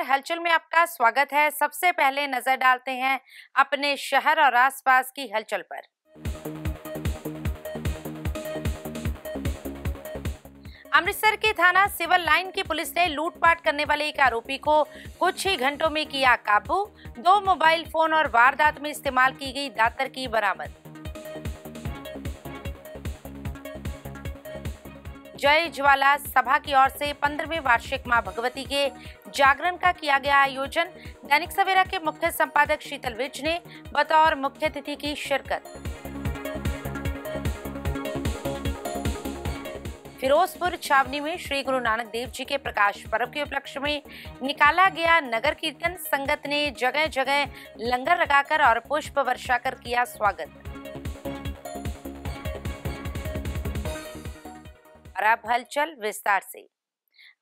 नमस्कार हलचल में आपका स्वागत है। सबसे पहले नज़र डालते हैं अपने शहर और आसपास की हलचल पर। अमृतसर के थाना सिविल लाइन की पुलिस ने लूटपाट करने वाले एक आरोपी को कुछ ही घंटों में किया काबू। दो मोबाइल फ़ोन और वारदात में इस्तेमाल की गई दातर की बरामद। जय ज्वाला सभा की ओर से पंद्रहवें वार्षिक माँ भगवती के जागरण का किया गया आयोजन। दैनिक सवेरा के मुख्य संपादक शीतल विज ने बतौर मुख्य अतिथि की शिरकत। फिरोजपुर छावनी में श्री गुरु नानक देव जी के प्रकाश पर्व के उपलक्ष्य में निकाला गया नगर कीर्तन। संगत ने जगह जगह लंगर लगाकर और पुष्प वर्षा कर किया स्वागत। और अब हलचल विस्तार से।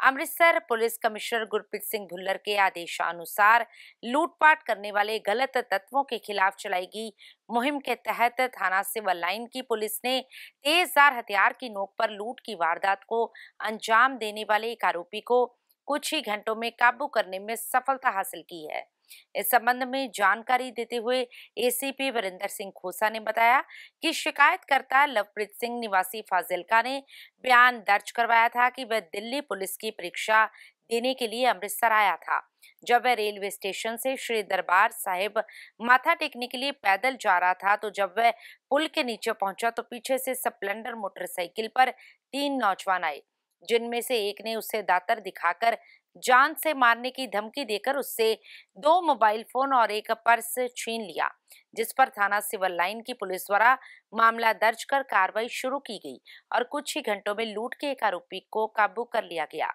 अमृतसर पुलिस कमिश्नर गुरप्रीत सिंह भुल्लर के आदेशानुसार लूटपाट करने वाले गलत तत्वों के खिलाफ चलाई गई मुहिम के तहत थाना सिवल लाइन की पुलिस ने तेज तेजदार हथियार की नोक पर लूट की वारदात को अंजाम देने वाले एक आरोपी को कुछ ही घंटों में काबू करने में सफलता हासिल की है। इस संबंध में जानकारी देते हुए एसीपी वरिंदर सिंह खोसा ने बताया कि शिकायतकर्ता लवप्रीत सिंह, निवासी फाजिलका ने बयान दर्ज करवाया था कि वह दिल्ली पुलिस की परीक्षा देने के लिए अमृतसर आया था। जब वह रेलवे स्टेशन से श्री दरबार साहिब माथा टेकने के लिए पैदल जा रहा था तो जब वह पुल के नीचे पहुँचा तो पीछे से स्प्लेंडर मोटरसाइकिल पर तीन नौजवान आए, जिनमें से एक ने उसे दातर दिखाकर जान से मारने की धमकी देकर उससे दो मोबाइल फ़ोन और एक पर्स छीन लिया, जिस पर थाना सिविल लाइन की पुलिस द्वारा मामला दर्ज कर कार्रवाई शुरू की गई और कुछ ही घंटों में लूट के एक आरोपी को काबू कर लिया गया,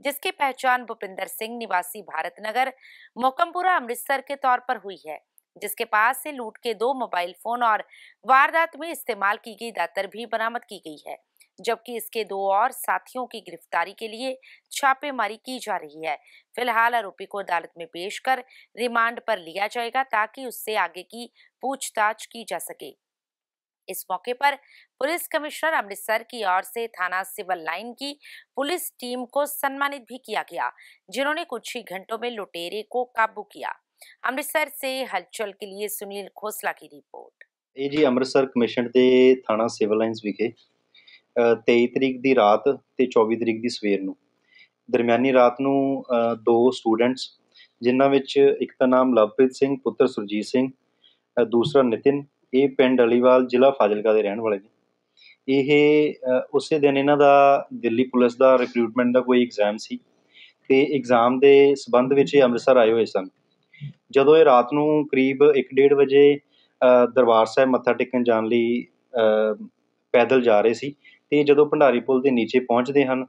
जिसकी पहचान भूपिंदर सिंह, निवासी भारत नगर मोकमपुरा अमृतसर के तौर पर हुई है, जिसके पास से लूट के दो मोबाइल फ़ोन और वारदात में इस्तेमाल की गई दातर भी बरामद की गई है। जबकि इसके दो और साथियों की गिरफ्तारी के लिए छापेमारी की जा रही है फिलहाल आरोपी को अदालत में पेश कर रिमांड पर लिया जाएगा ताकि उससे आगे की पूछताछ की जा सके इस मौके पर पुलिस कमिश्नर अमृतसर की ओर से थाना सिविल लाइन की पुलिस टीम को सम्मानित भी किया गया जिन्होंने कुछ ही घंटों में लुटेरे को काबू किया अमृतसर से हलचल के लिए सुनील खोसला की रिपोर्ट ਇਹ ਜੀ ਅੰਮ੍ਰਿਤਸਰ ਕਮਿਸ਼ਨ ਦੇ ਥਾਣਾ ਸਿਵਲ ਲਾਈਨਸ ਵਿਖੇ 23 ਤਰੀਕ ਦੀ ਰਾਤ ਤੇ 24 ਤਰੀਕ ਦੀ ਸਵੇਰ ਨੂੰ। ਦਰਮਿਆਨੀ ਰਾਤ ਨੂੰ ਦੋ ਸਟੂਡੈਂਟਸ ਜਿਨ੍ਹਾਂ ਵਿੱਚ ਇੱਕ ਦਾ ਨਾਮ ਲਵਪ੍ਰੀਤ ਸਿੰਘ, ਪੁੱਤਰ ਸੁਰਜੀਤ ਸਿੰਘ ਦੂਸਰਾ ਨਿਤਿਨ, ਇਹ ਪਿੰਡ ਅਲੀਵਾਲ ਜ਼ਿਲ੍ਹਾ ਫਾਜ਼ਿਲਕਾ ਦੇ ਰਹਿਣ ਵਾਲੇ ਨੇ। ਇਹ ਉਸੇ ਦਿਨ ਇਹਨਾਂ ਦਾ ਦਿੱਲੀ ਪੁਲਿਸ ਦਾ ਰਿਕਰੂਟਮੈਂਟ ਦਾ ਕੋਈ ਐਗਜ਼ਾਮ ਸੀ ਤੇ ਐਗਜ਼ਾਮ ਦੇ ਸਬੰਧ ਵਿੱਚ ਇਹ ਅੰਮ੍ਰਿਤਸਰ ਆਏ ਹੋਏ ਸਨ। ਜਦੋਂ ਇਹ ਰਾਤ ਨੂੰ ਕਰੀਬ 1:30 ਵਜੇ ਦਰਬਾਰ ਸਾਹਿਬ ਮੱਥਾ ਟੇਕਣ ਜਾਣ ਲਈ ਪੈਦਲ ਜਾ ਰਹੇ ਸੀ ਅਤੇ ਜਦੋਂ ਭੰਡਾਰੀ ਪੁਲ ਦੇ ਨੀਚੇ ਪਹੁੰਚਦੇ ਹਨ,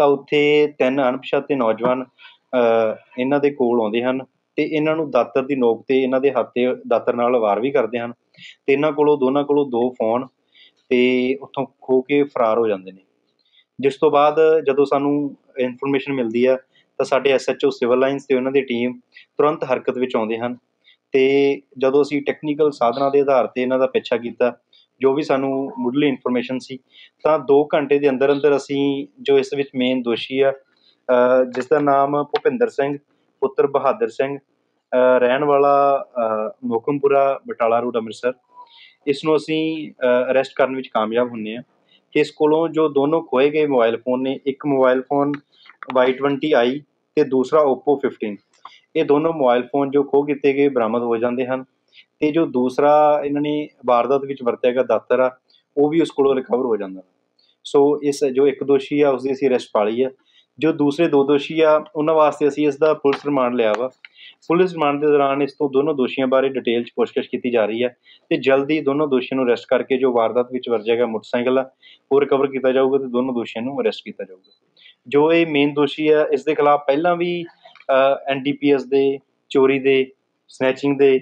ਤਾਂ ਉੱਥੇ ਤਿੰਨ ਅਣਪਛਾਤੇ ਨੌਜਵਾਨ ਇਹਨਾਂ ਦੇ ਕੋਲ ਆਉਂਦੇ ਹਨ ਅਤੇ ਇਹਨਾਂ ਨੂੰ ਦਾਤਰ ਦੀ ਨੋਕ ਤੇ ਇਹਨਾਂ ਦੇ ਹੱਥ ਤੇ ਦਾਤਰ ਨਾਲ ਵਾਰ ਵੀ ਕਰਦੇ ਹਨ। ਅਤੇ ਇਹਨਾਂ ਕੋਲੋਂ, ਦੋਨਾਂ ਕੋਲੋਂ ਦੋ ਫੋਨ ਅਤੇ ਉੱਥੋਂ ਖੋਹ ਕੇ ਫਰਾਰ ਹੋ ਜਾਂਦੇ ਨੇ। ਜਿਸ ਤੋਂ ਬਾਅਦ ਜਦੋਂ ਸਾਨੂੰ ਇਨਫੋਰਮੇਸ਼ਨ ਮਿਲਦੀ ਆ ਤਾਂ ਸਾਡੇ ਐਸਐਚਓ ਸਿਵਲ ਲਾਈਨਸ ਅਤੇ ਉਹਨਾਂ ਦੀ ਟੀਮ ਤੁਰੰਤ ਹਰਕਤ ਵਿੱਚ ਆਉਂਦੇ ਹਨ ਅਤੇ ਜਦੋਂ ਅਸੀਂ ਟੈਕਨੀਕਲ ਸਾਧਨਾਂ ਦੇ ਆਧਾਰ ਤੇ ਇਹਨਾਂ ਦਾ ਪਿੱਛਾ ਕੀਤਾ ਜੋ ਵੀ ਸਾਨੂੰ ਮੁੱਢਲੀ ਇਨਫੋਰਮੇਸ਼ਨ ਸੀ, ਤਾਂ 2 ਘੰਟੇ ਦੇ ਅੰਦਰ ਅੰਦਰ ਅਸੀਂ ਜੋ ਇਸ ਵਿੱਚ ਮੇਨ ਦੋਸ਼ੀ ਆ ਜਿਸ ਦਾ ਨਾਮ ਭੁਪਿੰਦਰ ਸਿੰਘ, ਪੁੱਤਰ ਬਹਾਦਰ ਸਿੰਘ ਰਹਿਣ ਵਾਲਾ ਮੋਕਮਪੁਰਾ ਬਟਾਲਾ ਰੋਡ ਅੰਮ੍ਰਿਤਸਰ, ਇਸ ਨੂੰ ਅਸੀਂ ਅਰੈਸਟ ਕਰਨ ਵਿੱਚ ਕਾਮਯਾਬ ਹੁੰਨੇ ਆ। ਇਸ ਕੋਲੋਂ ਜੋ ਦੋਨੋਂ ਖੋਏ ਗਏ ਮੋਬਾਈਲ ਫੋਨ ਨੇ, ਇੱਕ ਮੋਬਾਈਲ ਫੋਨ Y20i ਤੇ ਦੂਸਰਾ Oppo 15 ਇਹ ਦੋਨੋਂ ਮੋਬਾਈਲ ਫੋਨ ਜੋ ਖੋ ਕੀਤੇ ਗਏ ਬਰਾਮਦ ਹੋ ਜਾਂਦੇ ਹਨ। ਤੇ ਜੋ ਦੂਸਰਾ ਇਹਨਾਂ ਨੇ ਵਾਰਦਾਤ ਵਿੱਚ ਵਰਤਿਆ ਗਿਆ ਦਾਤਰ ਆ, ਉਹ ਵੀ ਉਸ ਕੋਲੋਂ ਰਿਕਵਰ ਹੋ ਜਾਂਦਾ ਸੋ ਇਸ ਜੋ ਇੱਕ ਦੋਸ਼ੀ ਆ ਉਸ ਦੀ ਅਸੀਂ ਅਰੈਸਟ ਪਾ ਲਈ ਆ। ਜੋ ਦੂਸਰੇ ਦੋ ਦੋਸ਼ੀ ਆ, ਉਹਨਾਂ ਵਾਸਤੇ ਅਸੀਂ ਇਸ ਦਾ ਪੁਲਿਸ ਰਿਮਾਂਡ ਲਿਆ ਵਾ। ਪੁਲਿਸ ਰਿਮਾਂਡ ਦੇ ਦੌਰਾਨ ਇਸ ਤੋਂ ਦੋਨੋਂ ਦੋਸ਼ੀਆਂ ਬਾਰੇ ਡਿਟੇਲ ਚ ਪੁੱਛਗਿੱਛ ਕੀਤੀ ਜਾ ਰਹੀ ਹੈ ਤੇ ਜਲਦੀ ਦੋਨੋਂ ਦੋਸ਼ੀਆਂ ਨੂੰ ਅਰੈਸਟ ਕਰਕੇ ਜੋ ਵਾਰਦਾਤ ਵਿੱਚ ਵਰਜਿਆ ਗਿਆ ਮੋਟਰਸਾਈਕਲ ਆ, ਉਹ ਰਿਕਵਰ ਕੀਤਾ ਜਾਊਗਾ ਤੇ ਦੋਨੋਂ ਦੋਸ਼ੀਆਂ ਨੂੰ ਅਰੈਸਟ ਕੀਤਾ ਜਾਊਗਾ। ਜੋ ਇਹ ਮੇਨ ਦੋਸ਼ੀ ਆ, ਇਸ ਦੇ ਖਿਲਾਫ ਪਹਿਲਾਂ ਵੀ ਐਨਡੀਪੀਐਸ ਦੇ, ਚੋਰੀ ਦੇ ਸਨੈਚਿੰਗ ਦੇ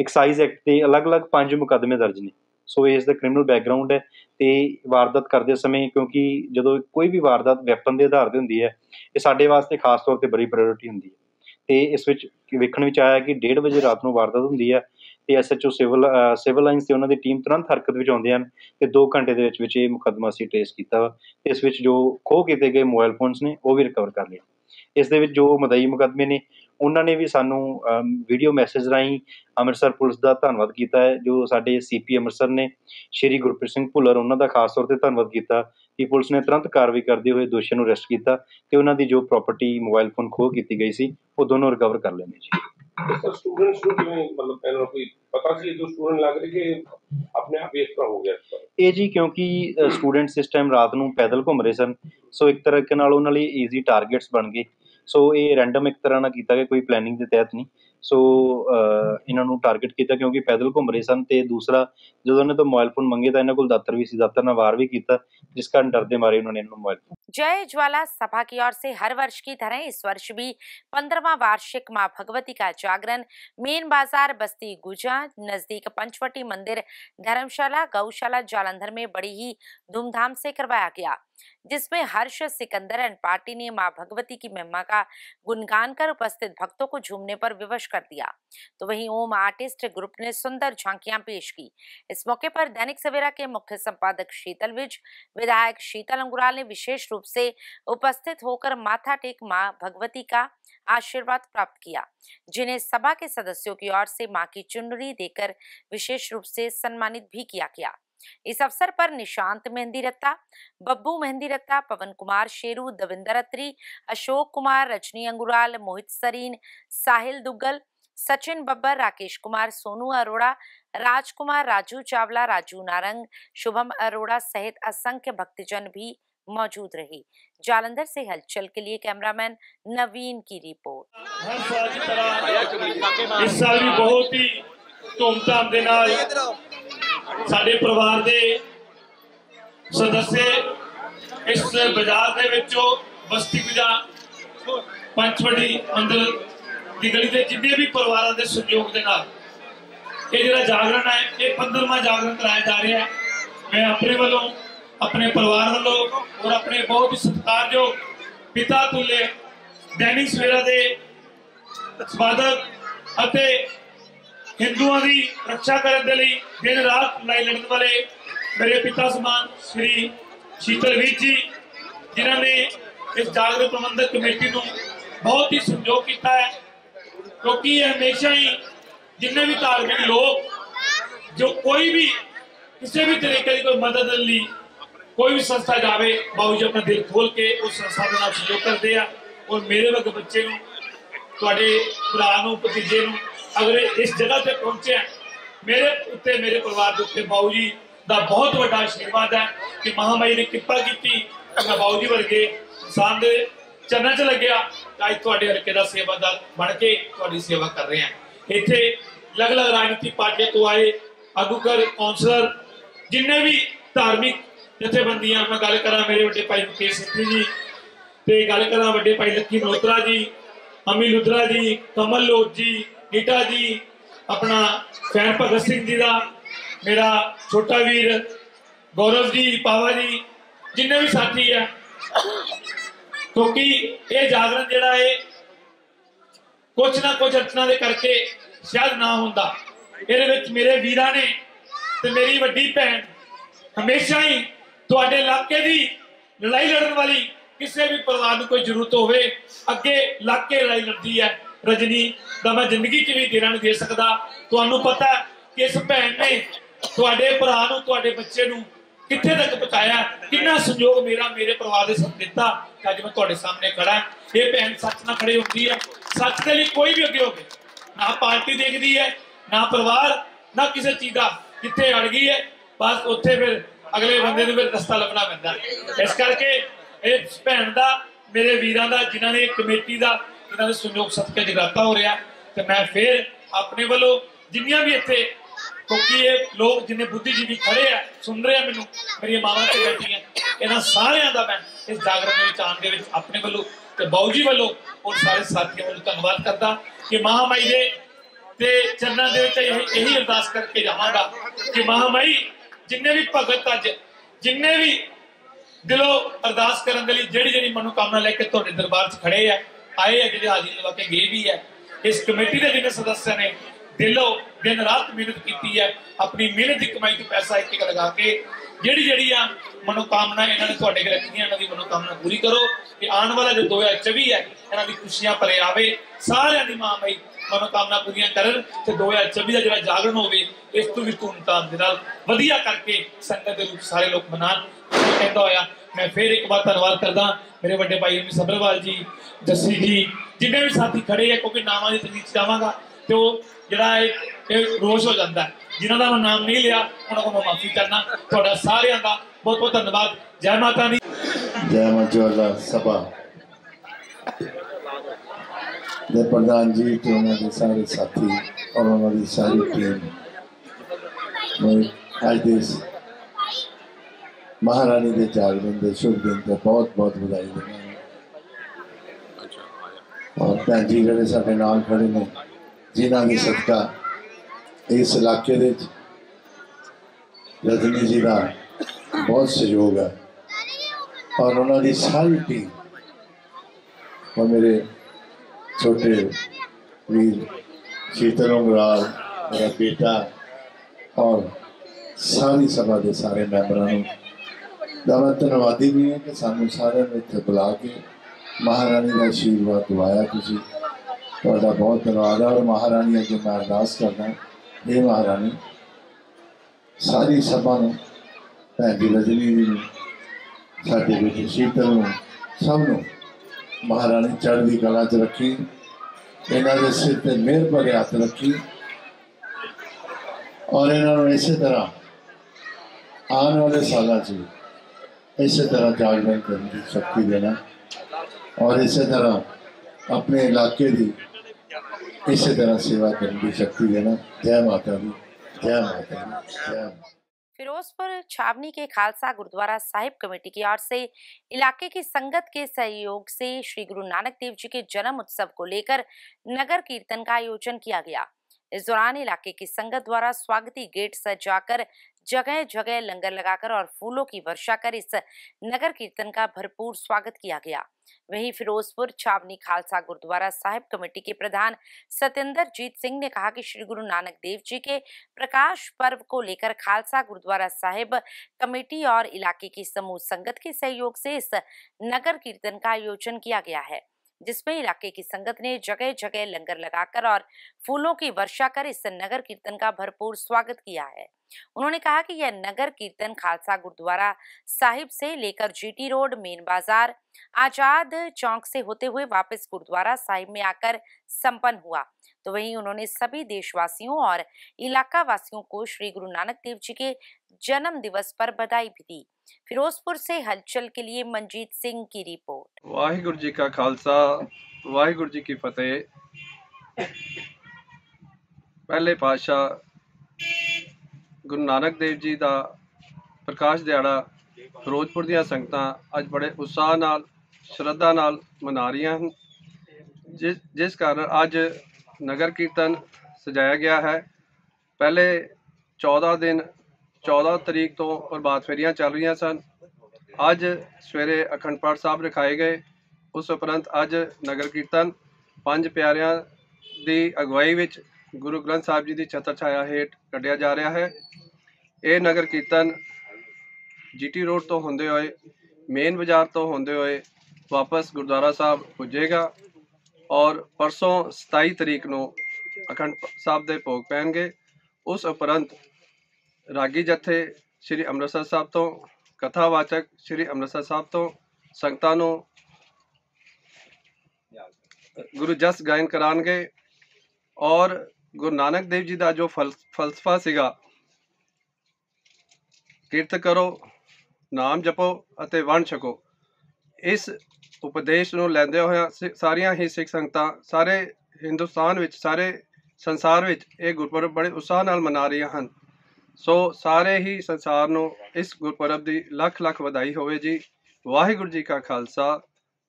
ਐਕਸਾਈਜ਼ ਐਕਟ ਦੇ ਅਲੱਗ-ਅਲੱਗ ਪੰਜ ਮੁਕੱਦਮੇ ਦਰਜ ਨੇ। ਸੋ ਇਸ ਦਾ ਕ੍ਰਿਮੀਨਲ ਬੈਕਗ੍ਰਾਉਂਡ ਹੈ ਤੇ ਵਾਰਦਾਤ ਕਰਦੇ ਸਮੇਂ ਕਿਉਂਕਿ ਜਦੋਂ ਕੋਈ ਵੀ ਵਾਰਦਾਤ ਵੈਪਨ ਦੇ ਆਧਾਰ ਤੇ ਹੁੰਦੀ ਹੈ, ਇਹ ਸਾਡੇ ਵਾਸਤੇ ਖਾਸ ਤੌਰ ਤੇ ਬੜੀ ਪ੍ਰਾਇੋਰਟੀ ਹੁੰਦੀ ਹੈ। ਤੇ ਇਸ ਵਿੱਚ ਵੇਖਣ ਵਿੱਚ ਆਇਆ ਕਿ 1:30 ਵਜੇ ਰਾਤ ਨੂੰ ਵਾਰਦਾਤ ਹੁੰਦੀ ਹੈ ਤੇ ਐਸਐਚਓ ਸਿਵਲ ਸਿਵਲ ਲਾਈਨਸ ਤੇ ਉਹਨਾਂ ਦੀ ਟੀਮ ਤੁਰੰਤ ਹਰਕਤ ਵਿੱਚ ਆਉਂਦੇ ਹਨ ਤੇ 2 ਘੰਟੇ ਦੇ ਵਿੱਚ ਵਿੱਚ ਇਹ ਮੁਕੱਦਮਾ ਅਸੀਂ ਟ੍ਰੇਸ ਕੀਤਾ ਵਾ। ਤੇ ਇਸ ਵਿੱਚ ਜੋ ਖੋ ਕੀਤੇ ਗਏ ਮੋਬਾਈਲ ਫੋਨਸ ਨੇ, ਉਹ ਵੀ ਰਿਕਵਰ ਕਰ ਲਏ। ਇਸ ਦੇ ਵਿੱਚ ਜੋ ਮਦਈ ਮੁਕੱਦਮੇ ਨੇ ਉਹਨਾਂ ਨੇ ਵੀ ਸਾਨੂੰ ਵੀਡੀਓ ਮੈਸੇਜ ਰਾਹੀਂ ਅੰਮ੍ਰਿਤਸਰ ਪੁਲਿਸ ਦਾ ਧੰਨਵਾਦ ਕੀਤਾ ਹੈ ਜੋ ਸਾਡੇ ਸੀਪੀ ਅੰਮ੍ਰਿਤਸਰ ਨੇ ਸ਼੍ਰੀ ਗੁਰਪ੍ਰੀਤ ਸਿੰਘ ਭੁੱਲਰ ਉਹਨਾਂ ਦਾ ਖਾਸ ਤੌਰ ਤੇ ਧੰਨਵਾਦ ਕੀਤਾ ਕਿ ਪੁਲਿਸ ਨੇ ਤੁਰੰਤ ਕਾਰਵਾਈ ਕਰਦੇ ਹੋਏ ਦੋਸ਼ੀਆਂ ਨੂੰ ਅਰੈਸਟ ਕੀਤਾ ਤੇ ਉਹਨਾਂ ਦੀ ਜੋ ਪ੍ਰਾਪਰਟੀ ਮੋਬਾਈਲ ਫੋਨ ਖੋਹ ਕੀਤੀ ਗਈ ਸੀ ਉਹ ਦੋਨੋਂ ਰਿਕਵਰ ਕਰ ਲਏ ਨੇ ਜੀ ਸਰ ਸਟੂਡੈਂਟਸ ਨੂੰ ਕਿਵੇਂ ਮਤਲਬ ਇਹਨਾਂ ਨੂੰ ਕੋਈ ਪਤਾ ਸੀ ਜੋ ਸਟੂਡੈਂਟ ਲੱਗ ਰਹੇ ਕਿ ਆਪਣੇ ਆਪ ਹੀ ਇਸ ਤਰ੍ਹਾਂ ਹੋ ਗਿਆ ਇਸ ਤਰ੍ਹਾਂ ਇਹ ਜੀ ਕਿਉਂਕਿ ਸਟੂਡੈਂਟਸ ਇਸ ਟਾਈਮ ਰਾਤ ਨੂੰ ਪੈਦਲ ਘੁੰਮ ਰਹੇ ਸਨ ਸੋ ਇੱਕ ਤਰ੍ਹਾਂ ਨਾਲ ਉਹਨਾਂ ਲਈ ਈਜ਼ੀ ਟਾਰਗੇਟਸ ਬਣ ਗਏ। ਸੋ ਇਹ ਰੈਂਡਮ ਇੱਕ ਤਰ੍ਹਾਂ ਨਾਲ ਕੀਤਾ ਗਿਆ ਕੋਈ ਪਲੈਨਿੰਗ ਦੇ ਤਹਿਤ ਨਹੀਂ ਸੋ ਇਹਨਾਂ ਨੂੰ ਟਾਰਗੇਟ ਕੀਤਾ ਕਿਉਂਕਿ ਪੈਦਲ ਘੁੰਮ ਰਹੇ ਸਨ ਤੇ ਦੂਸਰਾ ਜਦੋਂ ਇਹਨਾਂ ਤੋਂ ਮੋਬਾਈਲ ਫੋਨ ਮੰਗੇ ਤਾਂ ਇਹਨਾਂ ਕੋਲ ਦਾਤਰ ਵੀ ਸੀ ਦਾਤਰ ਨਾਲ ਵਾਰ ਵੀ ਕੀਤਾ ਜਿਸ ਕਾਰਨ ਡਰਦੇ ਮਾਰੇ ਉਹਨਾਂ ਨੇ ਇਹਨਾਂ ਨੂੰ ਮੋਬਾਈਲ ਫੋਨ जय ज्वाला सभा की ओर से हर वर्ष की तरह इस वर्ष भी पंद्रहवा वार्षिक मां भगवती का जागरण मेन बाजार बस्ती गुजा नजदीक पंचवटी मंदिर धर्मशाला गौशाला जालंधर में बड़ी ही धूमधाम से करवाया गया जिसमें हर्ष, सिकंदर एंड पार्टी ने माँ भगवती की महिमा का गुणगान कर उपस्थित भक्तों को झूमने पर विवश कर दिया। तो वहीं ओम आर्टिस्ट ग्रुप ने सुंदर झांकियाँ पेश की। इस मौके पर दैनिक सवेरा के मुख्य संपादक शीतल विज, विधायक शीतल अंगुराल ने विशेष रूप से उपस्थित होकर माथा टेक माँ भगवती का आशीर्वाद प्राप्त किया, जिन्हें सभा के सदस्यों की ओर से माँ की चुनरी देकर विशेष रूप से सम्मानित भी किया गया। इस अवसर पर निशांत मेहंदी रत्ता, बब्बू मेहंदी रत्ता, पवन कुमार शेरू, दविंदर अत्री, अशोक कुमार, रजनी अंगुराल, मोहित सरीन, साहिल दुग्गल, सचिन बब्बर, राकेश कुमार, सोनू अरोड़ा, राजकुमार, राजू चावला, राजू नारंग, शुभम अरोड़ा सहित असंख्य भक्तजन भी मौजूद रहे। जालंधर से हलचल के लिए कैमरामैन नवीन की रिपोर्ट। हर साल की तरह इस साल भी बहुत ही धूमधाम ਸਾਡੇ ਪਰਿਵਾਰ ਦੇ ਸਦੱਸੇ ਇਸ ਬਾਜ਼ਾਰ ਦੇ ਵਿੱਚੋਂ ਬਸਤੀ ਗੁਜਾ ਪੰਚਵੜੀ ਮੰਦਿਰ ਦੀ ਗਲੀ ਦੇ ਜਿੰਨੇ ਵੀ ਪਰਿਵਾਰਾਂ ਦੇ ਸਹਿਯੋਗ ਦੇ ਨਾਲ ਇਹ ਜਿਹੜਾ ਜਾਗਰਣ ਹੈ, ਇਹ 15ਵਾਂ ਜਾਗਰਣ ਕਰਾਇਆ ਜਾ ਰਿਹਾ ਹੈ। ਮੈਂ ਆਪਣੇ ਵੱਲੋਂ, ਆਪਣੇ ਪਰਿਵਾਰ ਵੱਲੋਂ ਔਰ ਆਪਣੇ ਬਹੁਤ ਹੀ ਸਤਿਕਾਰਯੋਗ ਪਿਤਾ ਤੁਲੇ ਦੈਨਿਕ ਸਵੇਰਾ ਦੇ ਸੰਪਾਦਕ ਅਤੇ ਹਿੰਦੂਆਂ ਦੀ ਰੱਖਿਆ ਕਰਨ ਦੇ ਲਈ ਦਿਨ ਰਾਤ ਲੜਾਈ ਲੜਨ ਵਾਲੇ ਮੇਰੇ ਪਿਤਾ ਸਮਾਨ ਸ੍ਰੀ ਸ਼ੀਤਲ ਵੀਰ ਜੀ, ਜਿਨ੍ਹਾਂ ਨੇ ਇਸ ਜਾਗਰੂਕ ਪ੍ਰਬੰਧਕ ਕਮੇਟੀ ਨੂੰ ਬਹੁਤ ਹੀ ਸਹਿਯੋਗ ਕੀਤਾ ਹੈ। ਕਿਉਂਕਿ ਇਹ ਹਮੇਸ਼ਾ ਹੀ ਜਿੰਨੇ ਵੀ ਧਾਰਮਿਕ ਲੋਕ, ਜੋ ਕੋਈ ਵੀ ਕਿਸੇ ਵੀ ਤਰੀਕੇ ਦੀ ਕੋਈ ਮਦਦ ਲਈ ਕੋਈ ਵੀ ਸੰਸਥਾ ਜਾਵੇ ਬਾਬੂ ਜੀ ਆਪਣਾ ਦਿਲ ਖੋਲ ਕੇ ਉਸ ਸੰਸਥਾ ਦੇ ਨਾਲ ਸਹਿਯੋਗ ਕਰਦੇ ਆ। ਔਰ ਮੇਰੇ ਵਰਗੇ ਬੱਚੇ ਨੂੰ, ਤੁਹਾਡੇ ਭਰਾ ਨੂੰ, ਭਤੀਜੇ ਨੂੰ ਅਗਰ ਇਸ ਜਗ੍ਹਾ ਤੇ ਪਹੁੰਚਿਆ ਮੇਰੇ ਉੱਤੇ, ਮੇਰੇ ਪਰਿਵਾਰ ਦੇ ਉੱਤੇ ਬਾਊ ਜੀ ਦਾ ਬਹੁਤ ਵੱਡਾ ਆਸ਼ੀਰਵਾਦ ਹੈ ਕਿ ਮਹਾਮਾਈ ਨੇ ਕਿਰਪਾ ਕੀਤੀ ਕਿ ਮੈਂ ਬਾਊ ਜੀ ਵਰਗੇ ਇਨਸਾਨ ਦੇ ਚਰਨਾਂ 'ਚ ਲੱਗਿਆ, ਤਾਂ ਅੱਜ ਤੁਹਾਡੇ ਹਲਕੇ ਦਾ ਸੇਵਾਦਾਰ ਬਣ ਕੇ ਤੁਹਾਡੀ ਸੇਵਾ ਕਰ ਰਹੇ ਹਾਂ। ਇੱਥੇ ਅਲੱਗ-ਅਲੱਗ ਰਾਜਨੀਤੀ ਪਾਰਟੀਆਂ ਤੋਂ ਆਏ ਆਗੂਕਰ ਕੌਂਸਲਰ, ਜਿੰਨੇ ਵੀ ਧਾਰਮਿਕ ਜਥੇਬੰਦੀਆਂ, ਮੈਂ ਗੱਲ ਕਰਾਂ ਮੇਰੇ ਵੱਡੇ ਭਾਈ ਮੁਕੇਸ਼ ਸਿੰਘ ਜੀ, ਤੇ ਗੱਲ ਕਰਾਂ ਵੱਡੇ ਭਾਈ ਲੱਕੀ ਮਲੋਤਰਾ ਜੀ ਅਮੀ ਲੁਧਰਾ ਜੀ, ਕਮਲ ਲੋਕ ਜੀ ਨੀਟਾ ਜੀ, ਆਪਣਾ ਫੈਨ ਭਗਤ ਸਿੰਘ ਜੀ ਦਾ, ਮੇਰਾ ਛੋਟਾ ਵੀਰ ਗੌਰਵ ਜੀ, ਪਾਵਾ ਜੀ, ਜਿੰਨੇ ਵੀ ਸਾਥੀ ਆ, ਕਿਉਂਕਿ ਇਹ ਜਾਗਰਣ ਜਿਹੜਾ ਹੈ ਕੁਝ ਨਾ ਕੁਝ ਅਰਚਨਾ ਦੇ ਕਰਕੇ ਸ਼ਾਇਦ ਨਾ ਹੁੰਦਾ। ਇਹਦੇ ਵਿੱਚ ਮੇਰੇ ਵੀਰਾਂ ਨੇ ਤੇ ਮੇਰੀ ਵੱਡੀ ਭੈਣ ਹਮੇਸ਼ਾ ਹੀ ਤੁਹਾਡੇ ਇਲਾਕੇ ਦੀ ਲੜਾਈ ਲੜਨ ਵਾਲੀ ਕਿਸੇ ਵੀ ਪਰਿਵਾਰ ਨੂੰ ਕੋਈ ਜ਼ਰੂਰਤ ਹੋਵੇ, ਅੱਗੇ ਇਲਾਕੇ ਲੜਾਈ ਲੜਦੀ ਹੈ। ਰਜਨੀ ਦਾ ਮੈਂ ਜ਼ਿੰਦਗੀ 'ਚ ਵੀ ਦੇਣਾ ਨਹੀਂ ਦੇ ਸਕਦਾ। ਤੁਹਾਨੂੰ ਪਤਾ ਕਿ ਇਸ ਭੈਣ ਨੇ ਤੁਹਾਡੇ ਭਰਾ ਨੂੰ, ਤੁਹਾਡੇ ਬੱਚੇ ਨੂੰ ਕਿੱਥੇ ਤੱਕ ਪਹੁੰਚਾਇਆ? ਕਿੰਨਾ ਸੰਯੋਗ ਮੇਰਾ, ਮੇਰੇ ਪਰਿਵਾਰ ਦੇ ਸਾਥ ਦਿੱਤਾ ਕਿ ਅੱਜ ਮੈਂ ਤੁਹਾਡੇ ਸਾਹਮਣੇ ਖੜਾ ਇਹ ਭੈਣ ਸੱਚ ਨਾਲ ਖੜੀ ਹੁੰਦੀ ਹੈ। ਸੱਚ ਦੇ ਲਈ ਕੋਈ ਵੀ ਅੱਗੇ ਹੋਵੇ, ਨਾ ਪਾਰਟੀ ਦੇਖਦੀ ਹੈ, ਨਾ ਪਰਿਵਾਰ, ਨਾ ਕਿਸੇ ਚੀਜ਼ ਦਾ ਜਿੱਥੇ ਅੜ ਗਈ ਹੈ। ਬਸ ਉੱਥੇ ਫਿਰ ਅਗਲੇ ਬੰਦੇ ਨੂੰ ਫਿਰ ਰਸਤਾ ਲੱਭਣਾ ਪੈਂਦਾ। ਇਸ ਕਰਕੇ ਇਹ ਭੈਣ ਦਾ, ਮੇਰੇ ਵੀਰਾਂ ਦਾ, ਜਿਨ੍ਹਾਂ ਨੇ ਕਮੇਟੀ ਦਾ ਇਹਨਾਂ ਦੇ ਸੰਯੋਗ ਸਦਕੇ ਜਗਰਾਤਾ ਹੋ ਰਿਹਾ ਤੇ ਮੈਂ ਫਿਰ ਆਪਣੇ ਵੱਲੋਂ ਜਿੰਨੀਆਂ ਵੀ ਇੱਥੇ ਕਿਉਂਕਿ ਇਹ ਲੋਕ ਜਿੰਨੇ ਬੁੱਧੀਜੀਵੀ ਖੜੇ ਆ, ਸੁਣ ਰਹੇ ਆ ਮੈਨੂੰ, ਮੇਰੀਆਂ ਮਾਵਾਂ ਤੇ ਬੈਠੀਆਂ। ਇਹਨਾਂ ਸਾਰਿਆਂ ਦਾ ਮੈਂ ਇਸ ਜਾਗਰਣ ਦੇ ਵਿੱਚ, ਆਉਣ ਦੇ ਵਿੱਚ ਆਪਣੇ ਵੱਲੋਂ ਤੇ ਬਾਊ ਵੱਲੋਂ ਔਰ ਸਾਰੇ ਸਾਥੀਆਂ ਵੱਲੋਂ ਧੰਨਵਾਦ ਕਰਦਾ ਕਿ ਮਹਾਮਾਈ ਦੇ ਤੇ ਚਰਨਾਂ ਦੇ ਵਿੱਚ ਇਹ- ਇਹੀ ਅਰਦਾਸ ਕਰਕੇ ਜਾਵਾਂਗਾ ਕਿ ਮਹਾਮਾਈ ਜਿੰਨੇ ਵੀ ਭਗਤ ਅੱਜ, ਜਿੰਨੇ ਵੀ ਦਿਲੋਂ ਅਰਦਾਸ ਕਰਨ ਦੇ ਲਈ ਜਿਹੜੀ ਜਿਹੜੀ ਮਨੋਕਾਮਨਾ ਲੈ ਕੇ ਤੁਹਾਡੇ ਦਰਬਾਰ 'ਚ ਖੜੇ ਆ ਆਏ ਆ ਜਿਹੜੇ ਹਾਜ਼ਰੀ ਲਵਾ ਕੇ ਗਏ ਵੀ ਆ। ਇਸ ਕਮੇਟੀ ਦੇ ਜਿੰਨੇ ਸਦੱਸਿਆ ਨੇ, ਦਿਲੋਂ ਦਿਨ ਰਾਤ ਮਿਹਨਤ ਕੀਤੀ ਹੈ ਆਪਣੀ ਮਿਹਨਤ ਦੀ ਕਮਾਈ ਤੋਂ ਪੈਸਾ ਇੱਕ ਇੱਕ ਲਗਾ ਕੇ ਜਿਹੜੀ ਜਿਹੜੀ ਆ ਮਨੋਕਾਮਨਾ ਇਹਨਾਂ ਨੇ ਤੁਹਾਡੇ ਅੱਗੇ ਰੱਖੀਆਂ, ਇਹਨਾਂ ਦੀ ਮਨੋਕਾਮਨਾ ਪੂਰੀ ਕਰੋ। ਤੇ ਆਉਣ ਵਾਲਾ ਜੋ 2024 ਹੈ ਇਹਨਾਂ ਦੀ ਖੁਸ਼ੀਆਂ ਭਰੇ ਆਵੇ। ਸਾਰਿਆਂ ਦੀ ਮਾਂ ਬਈ ਮਨੋਕਾਮਨਾ ਪੂਰੀਆਂ ਕਰਨ ਤੇ 2024 ਦਾ ਜਿਹੜਾ ਜਾਗਰਣ ਹੋਵੇ ਇਸ ਤੋਂ ਵੀ ਧੂਮਧਾਮ ਦੇ ਨਾਲ ਵਧੀਆ ਕਰਕੇ ਸੰਗਤ ਦੇ ਵਿੱਚ ਸਾਰੇ ਲੋਕ ਮਨਾਉਣ ਕਹਿੰਦਾ ਹੋਇਆ ਮੈਂ ਫੇਰ ਇੱਕ ਵਾਰ ਧੰਨਵਾਦ ਕਰਦਾ ਮੇਰੇ ਵੱਡੇ ਭਾਈ ਅਮੀ ਸਬਰਵਾਲ ਜੀ ਜੱਸੀ ਜੀ ਜਿੰਨੇ ਵੀ ਸਾਥੀ ਖੜੇ ਆ ਕਿਉਂਕਿ ਨਾਮਾਂ ਦੀ ਤਰੀਕ ਚਾਹਾਂਗਾ ਤੇ ਉਹ ਜਿਹੜਾ ਇਹ ਇਹ ਰੋਸ਼ ਹੋ ਜਾਂਦਾ ਹੈ। ਜਿਨ੍ਹਾਂ ਦਾ ਮੈਂ ਨਾਮ ਨਹੀਂ ਲਿਆ ਉਹਨਾਂ ਕੋਲ ਮੈਂ ਮਾਫੀ ਕਰਨਾ ਤੁਹਾਡਾ ਸਾਰਿਆਂ ਦਾ ਬਹੁਤ ਬਹੁਤ ਧੰਨਵਾਦ ਜੈ ਮਾਤਾ ਦੀ ਜੈ ਮਜਵਾਲਾ ਸਭਾ दे प्रधान जी तो उन्होंने सारे साथी और उन्होंने सारी टीम। आज इस महारानी के जागरण के शुभ दिन पर बहुत बहुत बधाई देना और भैन जी जो सा खड़े ने, जिन्हों की सदका इस इलाके रजनी जी का बहुत सहयोग है। और उन्होंने सारी टीम और मेरे छोटे वीर शीतल उमराल मेरा बेटा और ਸਾਰੀ ਸਭਾ ਦੇ ਸਾਰੇ ਮੈਂਬਰਾਂ ਨੂੰ ਦਾ ਮੈਂ ਧੰਨਵਾਦੀ ਵੀ ਹਾਂ ਕਿ ਸਾਨੂੰ ਸਾਰਿਆਂ ਨੂੰ ਇੱਥੇ ਬੁਲਾ ਕੇ ਮਹਾਰਾਣੀ ਦਾ ਆਸ਼ੀਰਵਾਦ ਦਵਾਇਆ ਤੁਸੀਂ ਤੁਹਾਡਾ ਬਹੁਤ ਧੰਨਵਾਦ ਹੈ ਔਰ ਮਹਾਰਾਣੀ ਅੱਗੇ ਮੈਂ ਅਰਦਾਸ ਕਰਦਾ ਇਹ ਮਹਾਰਾਣੀ ਸਾਰੀ ਸਭਾ ਨੂੰ ਭੈਣ ਜੀ ਰਜਨੀ ਜੀ ਨੂੰ ਸਾਡੇ ਬੇਟੇ ਸ਼ੀਤਲ ਨੂੰ ਸਭ ਨੂੰ ਮਹਾਰਾਣੀ ਚੜ੍ਹਦੀ ਕਲਾ 'ਚ ਰੱਖੀ ਇਹਨਾਂ ਦੇ ਸਿਰ ਤੇ ਮਿਹਰ ਭਰੇ ਹੱਥ ਰੱਖੀ ਔਰ ਇਹਨਾਂ ਨੂੰ ਇਸੇ ਤਰ੍ਹਾਂ ਆਉਣ ਵਾਲੇ ਸਾਲਾਂ 'ਚ ਵੀ ਇਸੇ ਤਰ੍ਹਾਂ ਜਾਗਰਣ ਕਰਨ ਦੀ ਸ਼ਕਤੀ ਦੇਣਾ ਔਰ ਇਸੇ ਤਰ੍ਹਾਂ ਆਪਣੇ ਇਲਾਕੇ ਦੀ ਇਸੇ ਤਰ੍ਹਾਂ ਸੇਵਾ ਕਰਨ ਦੀ ਸ਼ਕਤੀ ਦੇਣਾ ਜੈ ਮਾਤਾ ਦੀ ਜੈ ਮਾਤਾ ਦੀ ਜੈ ਮਾਤਾ फिरोजपुर, छावनी के खालसा गुरुद्वारा साहिब कमेटी की ओर से इलाके की संगत के सहयोग से श्री गुरु नानक देव जी के जन्म उत्सव को लेकर नगर कीर्तन का आयोजन किया गया। इस दौरान इलाके की संगत द्वारा स्वागती गेट सजाकर जगह जगह लंगर लगाकर और फूलों की वर्षा कर इस नगर कीर्तन का भरपूर स्वागत किया गया। वहीं फिरोजपुर छावनी खालसा गुरुद्वारा साहिब कमेटी के प्रधान सत्येंद्र जीत सिंह ने कहा कि श्री गुरु नानक देव जी के प्रकाश पर्व को लेकर खालसा गुरुद्वारा साहिब कमेटी और इलाके की समूह संगत के सहयोग से इस नगर कीर्तन का आयोजन किया गया है, जिसमें इलाके की संगत ने जगह जगह लंगर लगाकर और फूलों की वर्षा कर इस नगर कीर्तन का भरपूर स्वागत किया है। उन्होंने कहा कि यह नगर कीर्तन खालसा गुरुद्वारा साहिब से लेकर जीटी रोड, मेन बाज़ार, आज़ाद चौक से होते हुए वापस गुरुद्वारा साहिब में आकर संपन्न हुआ। तो वहीं उन्होंने सभी देशवासियों और इलाका वासियों को श्री गुरु नानक देव जी के जन्म दिवस पर बधाई भी दी। फिरोजपुर से हलचल के लिए मनजीत सिंह की रिपोर्ट। वाहिगुरु जी का खालसा, वाहिगुरु जी की फतेह। पहले पाशाह ਗੁਰੂ ਨਾਨਕ ਦੇਵ ਜੀ ਦਾ ਪ੍ਰਕਾਸ਼ ਦਿਹਾੜਾ ਫਿਰੋਜ਼ਪੁਰ ਦੀਆਂ ਸੰਗਤਾਂ ਅੱਜ ਬੜੇ ਉਤਸ਼ਾਹ ਨਾਲ, ਸ਼ਰਧਾ ਨਾਲ ਮਨਾ ਰਹੀਆਂ ਹਨ। ਜਿਸ ਜਿਸ ਕਾਰਨ ਅੱਜ ਨਗਰ ਕੀਰਤਨ ਸਜਾਇਆ ਗਿਆ ਹੈ। ਪਹਿਲੇ 14 ਦਿਨ 14 ਤਰੀਕ ਤੋਂ ਪ੍ਰਭਾਤ ਫੇਰੀਆਂ ਚੱਲ ਰਹੀਆਂ ਸਨ। ਅੱਜ ਸਵੇਰੇ ਅਖੰਡ ਪਾਠ ਸਾਹਿਬ ਰਖਾਏ ਗਏ। ਉਸ ਉਪਰੰਤ ਅੱਜ ਨਗਰ ਕੀਰਤਨ ਪੰਜ ਪਿਆਰਿਆਂ ਦੀ ਅਗਵਾਈ ਵਿੱਚ ਗੁਰੂ ਗ੍ਰੰਥ ਸਾਹਿਬ ਜੀ ਦੀ ਛਤਰ ਛਾਇਆ ਹੇਠ ਕੱਢਿਆ ਜਾ ਰਿਹਾ ਹੈ। ਇਹ ਨਗਰ ਕੀਰਤਨ ਜੀਟੀ ਰੋਡ ਤੋਂ ਹੁੰਦੇ ਹੋਏ, ਮੇਨ ਬਾਜ਼ਾਰ ਤੋਂ ਹੁੰਦੇ ਹੋਏ ਵਾਪਸ ਗੁਰਦੁਆਰਾ ਸਾਹਿਬ ਪੁੱਜੇਗਾ ਔਰ ਪਰਸੋਂ 27 ਤਰੀਕ ਨੂੰ ਅਖੰਡ ਸਾਹਿਬ ਦੇ ਭੋਗ ਪੈਣਗੇ। ਉਸ ਉਪਰੰਤ ਰਾਗੀ ਜਥੇ ਸ੍ਰੀ ਅੰਮ੍ਰਿਤਸਰ ਸਾਹਿਬ ਤੋਂ, ਕਥਾਵਾਚਕ ਸ੍ਰੀ ਅੰਮ੍ਰਿਤਸਰ ਸਾਹਿਬ ਤੋਂ, ਸੰਗਤਾਂ ਨੂੰ ਗੁਰੂ ਜਸ ਗਾਇਨ ਕਰਾਣਗੇ ਔਰ ਗੁਰੂ ਨਾਨਕ ਦੇਵ ਜੀ ਦਾ ਜੋ ਫਲ- ਫਲਸਫਾ ਸੀਗਾ ਕਿਰਤ ਕਰੋ, ਨਾਮ ਜਪੋ ਅਤੇ ਵੰਡ ਛਕੋ। ਇਸ ਉਪਦੇਸ਼ ਨੂੰ ਲੈਂਦੇ ਹੋਇਆ ਸਿ- ਸਾਰੀਆਂ ਹੀ ਸਿੱਖ ਸੰਗਤਾਂ ਸਾਰੇ ਹਿੰਦੁਸਤਾਨ ਵਿੱਚ, ਸਾਰੇ ਸੰਸਾਰ ਵਿੱਚ ਇਹ ਗੁਰਪੁਰਬ ਬੜੇ ਉਤਸ਼ਾਹ ਨਾਲ ਮਨਾ ਰਹੀਆਂ ਹਨ। ਸੋ ਸਾਰੇ ਹੀ ਸੰਸਾਰ ਨੂੰ ਇਸ ਗੁਰਪੁਰਬ ਦੀ ਲੱਖ ਲੱਖ ਵਧਾਈ ਹੋਵੇ ਜੀ। ਵਾਹਿਗੁਰੂ ਜੀ ਕਾ ਖਾਲਸਾ।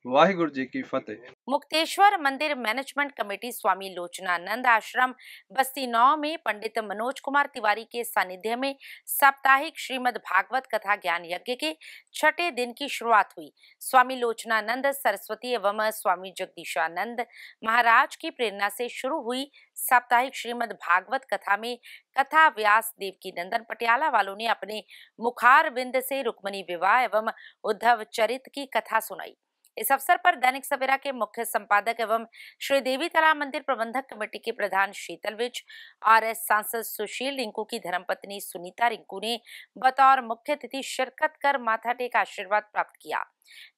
वाहिगुरु जी की फतेह। मुक्तेश्वर मंदिर मैनेजमेंट कमेटी, स्वामी लोचनानंद आश्रम, बस्ती नौ में पंडित मनोज कुमार तिवारी के सानिध्य में साप्ताहिक श्रीमद भागवत कथा ज्ञान यज्ञ के छठे दिन की शुरुआत हुई। स्वामी लोचनानंद, सरस्वती एवं स्वामी जगदीशानंद महाराज की प्रेरणा से शुरू हुई साप्ताहिक श्रीमद भागवत कथा में कथा व्यास देव की नंदन पटियाला वालों ने अपने मुखार से रुक्मणी विवाह एवं उद्धव चरित की कथा सुनाई। इस अवसर पर दैनिक सवेरा के मुख्य संपादक एवं श्री देवी तालाब मंदिर प्रबंधक कमेटी के प्रधान शीतल विज और सांसद सुशील रिंकू की धर्मपत्नी सुनीता रिंकू ने बतौर मुख्य अतिथि शिरकत कर माथा टेक आशीर्वाद प्राप्त किया।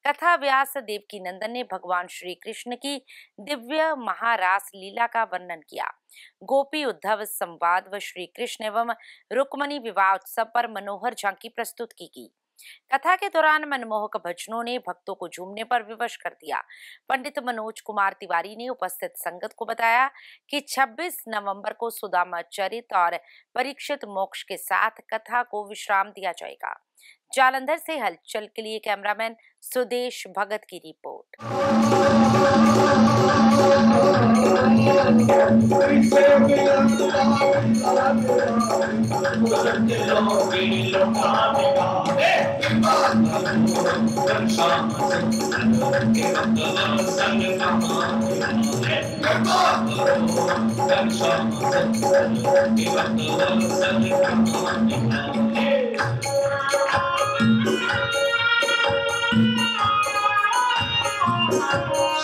कथा व्यास देव की नंदन ने भगवान श्री कृष्ण की दिव्य महारास लीला का वर्णन किया। गोपी उद्धव संवाद व श्री कृष्ण एवं रुक्मणी विवाह उत्सव पर मनोहर झांकी प्रस्तुत की गई। कथा के दौरान मनमोहक भजनों ने भक्तों को झूमने पर विवश कर दिया। पंडित मनोज कुमार तिवारी ने उपस्थित संगत को बताया कि 26 नवंबर को सुदामा चरित और परीक्षित मोक्ष के साथ कथा को विश्राम दिया जाएगा। जालंधर से हलचल के लिए कैमरामैन सुदेश भगत की रिपोर्ट।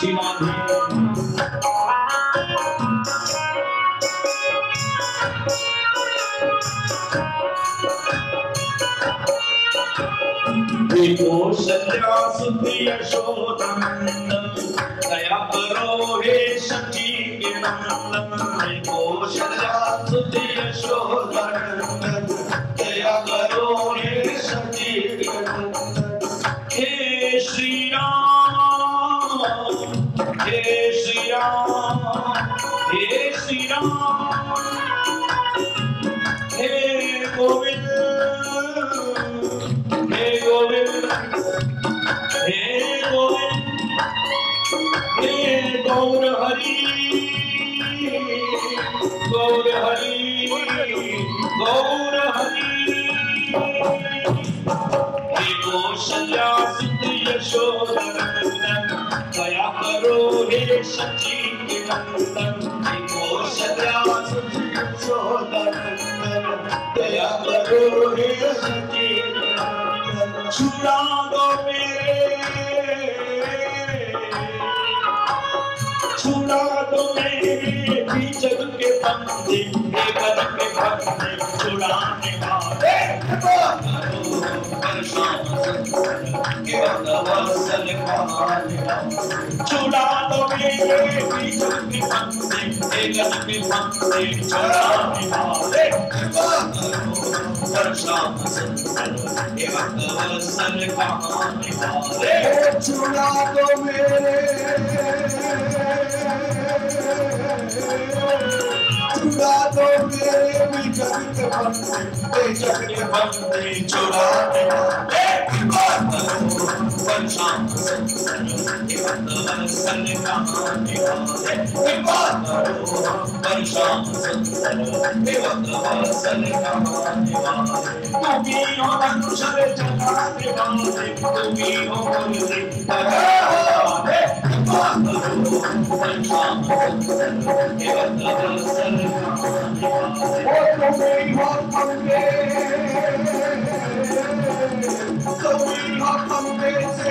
She might सुखी यशोदनंदन दया करो हे सची के नंदन सुखी दया करो हे नंदन हे श्री राम श्री राम हे श्री राम गौर हरि गौर हरि गौर हरि हे कौशल्या सिद्ध यशोदनंदन दया करो हे सची के नंदन हे कौशल्या सिद्ध यशोदनंदन दया करो हे सची के नंदन छुड़ा दो के हे गद के बंदे छुड़ाने वाले छुड़ा दो मेरे। भी जग के बंदे हे गद के बंदे छुड़ाने वाले छुड़ा दो मेरे छुड़ा दो मेरे भी जग के बंदे जग के बंदे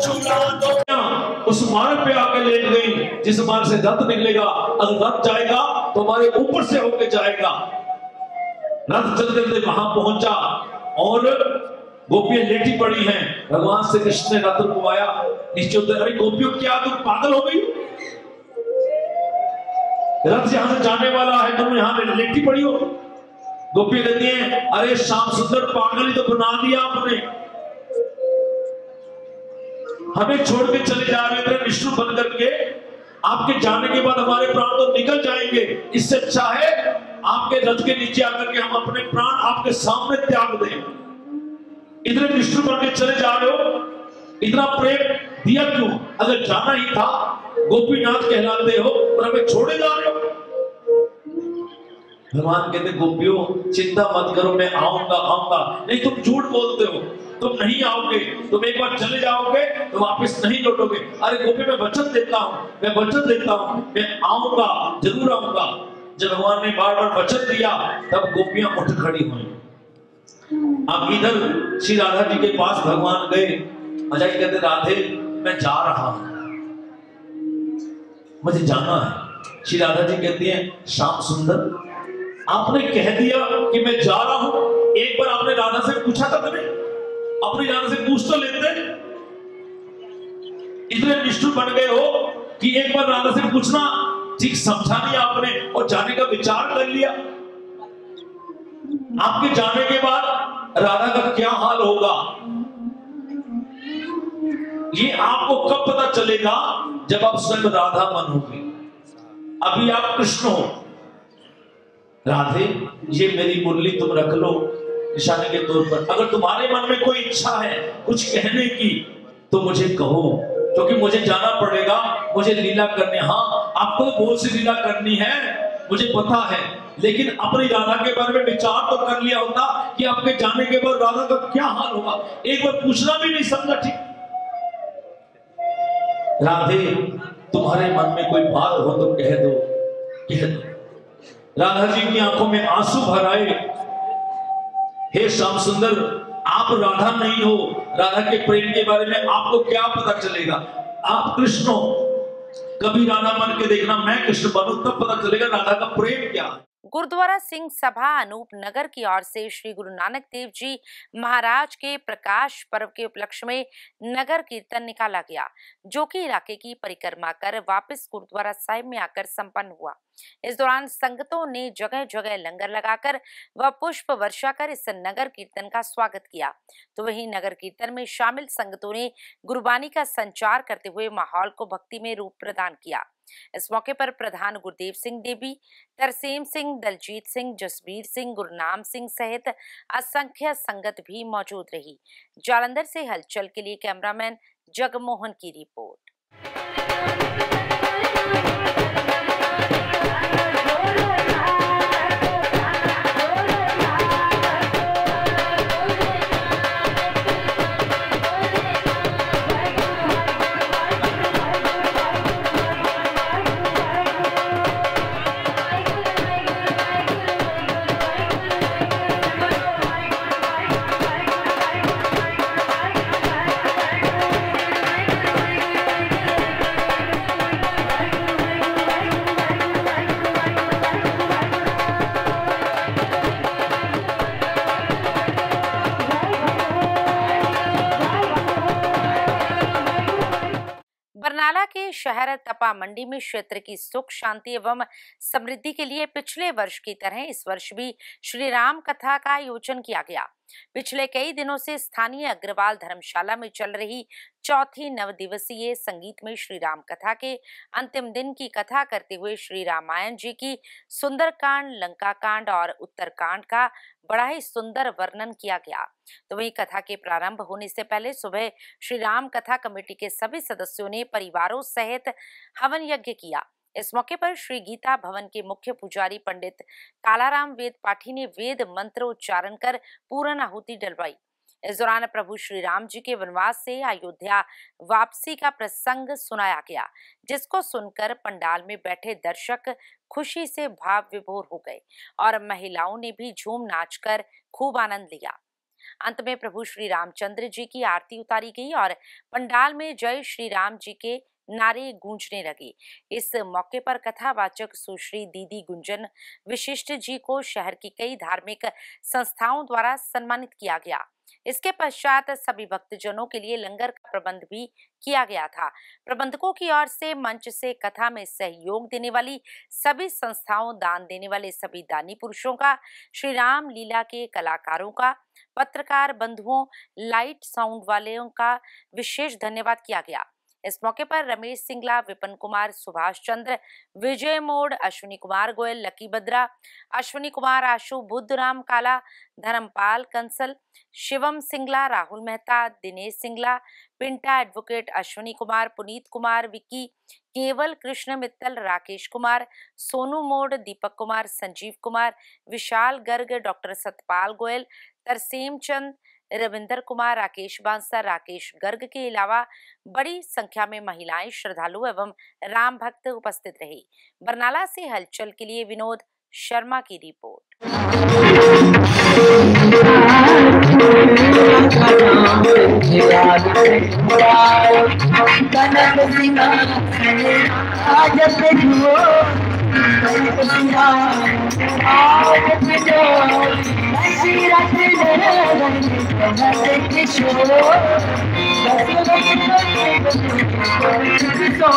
छुड़ाने वाले उस मार्ग पे आकर लेट गई। जिस मार्ग से रथ निकलेगा, अगर रथ जाएगा तो हमारे ऊपर से होकर जाएगा। रथ चलते चलते वहाँ पहुँचा और गोपियाँ लेटी पड़ी हैं। भगवान श्री कृष्ण ने रथ रुकवाया उतर अरे गोपियों, क्या तुम पागल हो गई? रथ यहाँ से जाने वाला है, तुम यहाँ लेटी पड़ी हो। गोपी कहती है, अरे श्याम सुंदर, पागल ही तो बना दिया आपने। हमें छोड़ के चले जा रहे थे निष्ठुर बन करके। आपके जाने के बाद हमारे प्राण तो निकल जाएँगे। इससे अच्छा है, आपके रथ के नीचे आकर के हम अपने प्राण आपके सामने त्याग दें। इतने निष्ठुर बन के चले जा रहे हो। इतना प्रेम दिया क्यों? अगर जाना ही था, गोपीनाथ कहलाते हो और हमें छोड़े जा रहे हो। भगवान कहते, गोपियों, चिंता मत करो, मैं आऊँगा आऊँगा। नहीं, तुम झूठ बोलते हो। तुम नहीं आओगे, तुम एक बार चले जाओगे तो वापस नहीं लौटोगे। अरे गोपी, मैं वचन देता हूँ, मैं वचन देता हूँ, मैं आऊँगा, ज़रूर आऊँगा। जब भगवान ने बार बार वचन दिया, तब गोपियाँ उठ खड़ी हुई। अब इधर श्री राधा जी के पास भगवान गए। अजय कहते, राधे, मैं जा रहा हूँ। मुझे जाना है। श्री राधा जी कहती हैं, श्याम सुंदर, आपने कह दिया कि मैं जा रहा हूँ। एक बार आपने राधा से पूछा था कभी अपनी राधा से पूछ तो लेते। इतने निष्ठुर बन गए हो कि एक बार राधा से पूछना, ठीक, समझा नहीं आपने और जाने का विचार कर लिया। आपके जाने के बाद राधा का क्या हाल होगा? ये आपको कब पता चलेगा जब आप स्वयं राधा मन होगी? अभी आप कृष्ण हो। राधे, ये मेरी मुरली तुम रख लो। निशाने के तौर पर, अगर तुम्हारे मन में कोई इच्छा है कुछ कहने की तो मुझे कहो, क्योंकि तो मुझे जाना पड़ेगा, मुझे लीला करने हाँ आपको तो बहुत सी लीला करनी है, मुझे पता है, लेकिन अपनी राधा के बारे में विचार तो कर लिया होता कि आपके जाने के बाद राधा का क्या हाल होगा। एक बार पूछना भी नहीं समझा, ठीक? राधे, तुम्हारे मन में कोई बात हो तो कह दो कह दो। राधा जी की आँखों में आँसू भर आए हे श्याम सुंदर, आप राधा नहीं हो। राधा के प्रेम के बारे में आपको क्या पता चलेगा? आप कृष्ण हो। कभी राधा बन के देखना, मैं कृष्ण बनू, तब पता चलेगा राधा का प्रेम क्या गुरुद्वारा सिंह सभा, अनूप नगर की ओर से श्री गुरु नानक देव जी महाराज के प्रकाश पर्व के उपलक्ष्य में नगर कीर्तन निकाला गया, जो कि इलाके की परिक्रमा कर वापस गुरुद्वारा साहिब में आकर संपन्न हुआ। इस दौरान संगतों ने जगह जगह लंगर लगाकर व पुष्प वर्षा कर इस नगर कीर्तन का स्वागत किया। तो वहीं नगर कीर्तन में शामिल संगतों ने गुरबानी का संचार करते हुए माहौल को भक्ति में रूप प्रदान किया। इस मौके पर प्रधान गुरदेव सिंह देवी, तरसेम सिंह, दलजीत सिंह, जसबीर सिंह, गुरनाम सिंह सहित असंख्य संगत भी मौजूद रही। जालंधर से हलचल के लिए कैमरामैन जगमोहन की रिपोर्ट। तपा मंडी में क्षेत्र की सुख, शांति एवं समृद्धि के लिए पिछले वर्ष की तरह इस वर्ष भी श्री राम कथा का आयोजन किया गया। पिछले कई दिनों से स्थानीय अग्रवाल धर्मशाला में चल रही चौथी नव दिवसीय संगीत में श्री राम कथा के अंतिम दिन की कथा करते हुए श्री रामायण जी की सुंदरकांड लंका कांड और उत्तरकांड का बड़ा ही सुंदर वर्णन किया गया। तो वही कथा के प्रारंभ होने से पहले सुबह श्री राम कथा कमेटी के सभी सदस्यों ने परिवारों सहित हवन यज्ञ किया। इस मौके पर श्री गीता भवन के मुख्य पुजारी पंडित कालाराम वेद पाठी ने वेद मंत्र उच्चारण कर पूर्ण आहुति डलवाई। इस दौरान प्रभु श्री राम जी के वनवास से अयोध्या वापसी का प्रसंग सुनाया गया, जिसको सुनकर पंडाल में बैठे दर्शक खुशी से भाव विभोर हो गए और महिलाओं ने भी झूम नाच कर खूब आनंद लिया। अंत में प्रभु श्री रामचंद्र जी की आरती उतारी गई और पंडाल में जय श्री राम जी के नारे गूंजने लगे। इस मौके पर कथावाचक सुश्री दीदी गुंजन विशिष्ट जी को शहर की कई धार्मिक संस्थाओं द्वारा सम्मानित किया गया। इसके पश्चात सभी भक्तजनों के लिए लंगर का प्रबंध भी किया गया था। प्रबंधकों की ओर से मंच से कथा में सहयोग देने वाली सभी संस्थाओं, दान देने वाले सभी दानी पुरुषों का, श्री राम लीला के कलाकारों का, पत्रकार बंधुओं, लाइट साउंड वालों का विशेष धन्यवाद किया गया। इस मौके पर रमेश सिंगला, विपिन कुमार, सुभाष चंद्र, विजय मोड़, अश्विनी कुमार गोयल, लकी बद्रा, अश्विनी कुमार, आशु बुद्धराम काला, धर्मपाल कंसल, शिवम सिंगला, राहुल मेहता, दिनेश सिंगला, पिंटा एडवोकेट अश्विनी कुमार, पुनीत कुमार, विक्की, केवल, कृष्ण मित्तल, राकेश कुमार, सोनू मोड़, दीपक कुमार, संजीव कुमार, विशाल गर्ग, डॉक्टर सतपाल गोयल, तरसेम चंद रविंदर कुमार, राकेश बांसर, राकेश गर्ग के अलावा बड़ी संख्या में महिलाएँ श्रद्धालु एवं राम भक्त उपस्थित रहे। बरनाला से हलचल के लिए विनोद शर्मा की रिपोर्ट। छो कृषा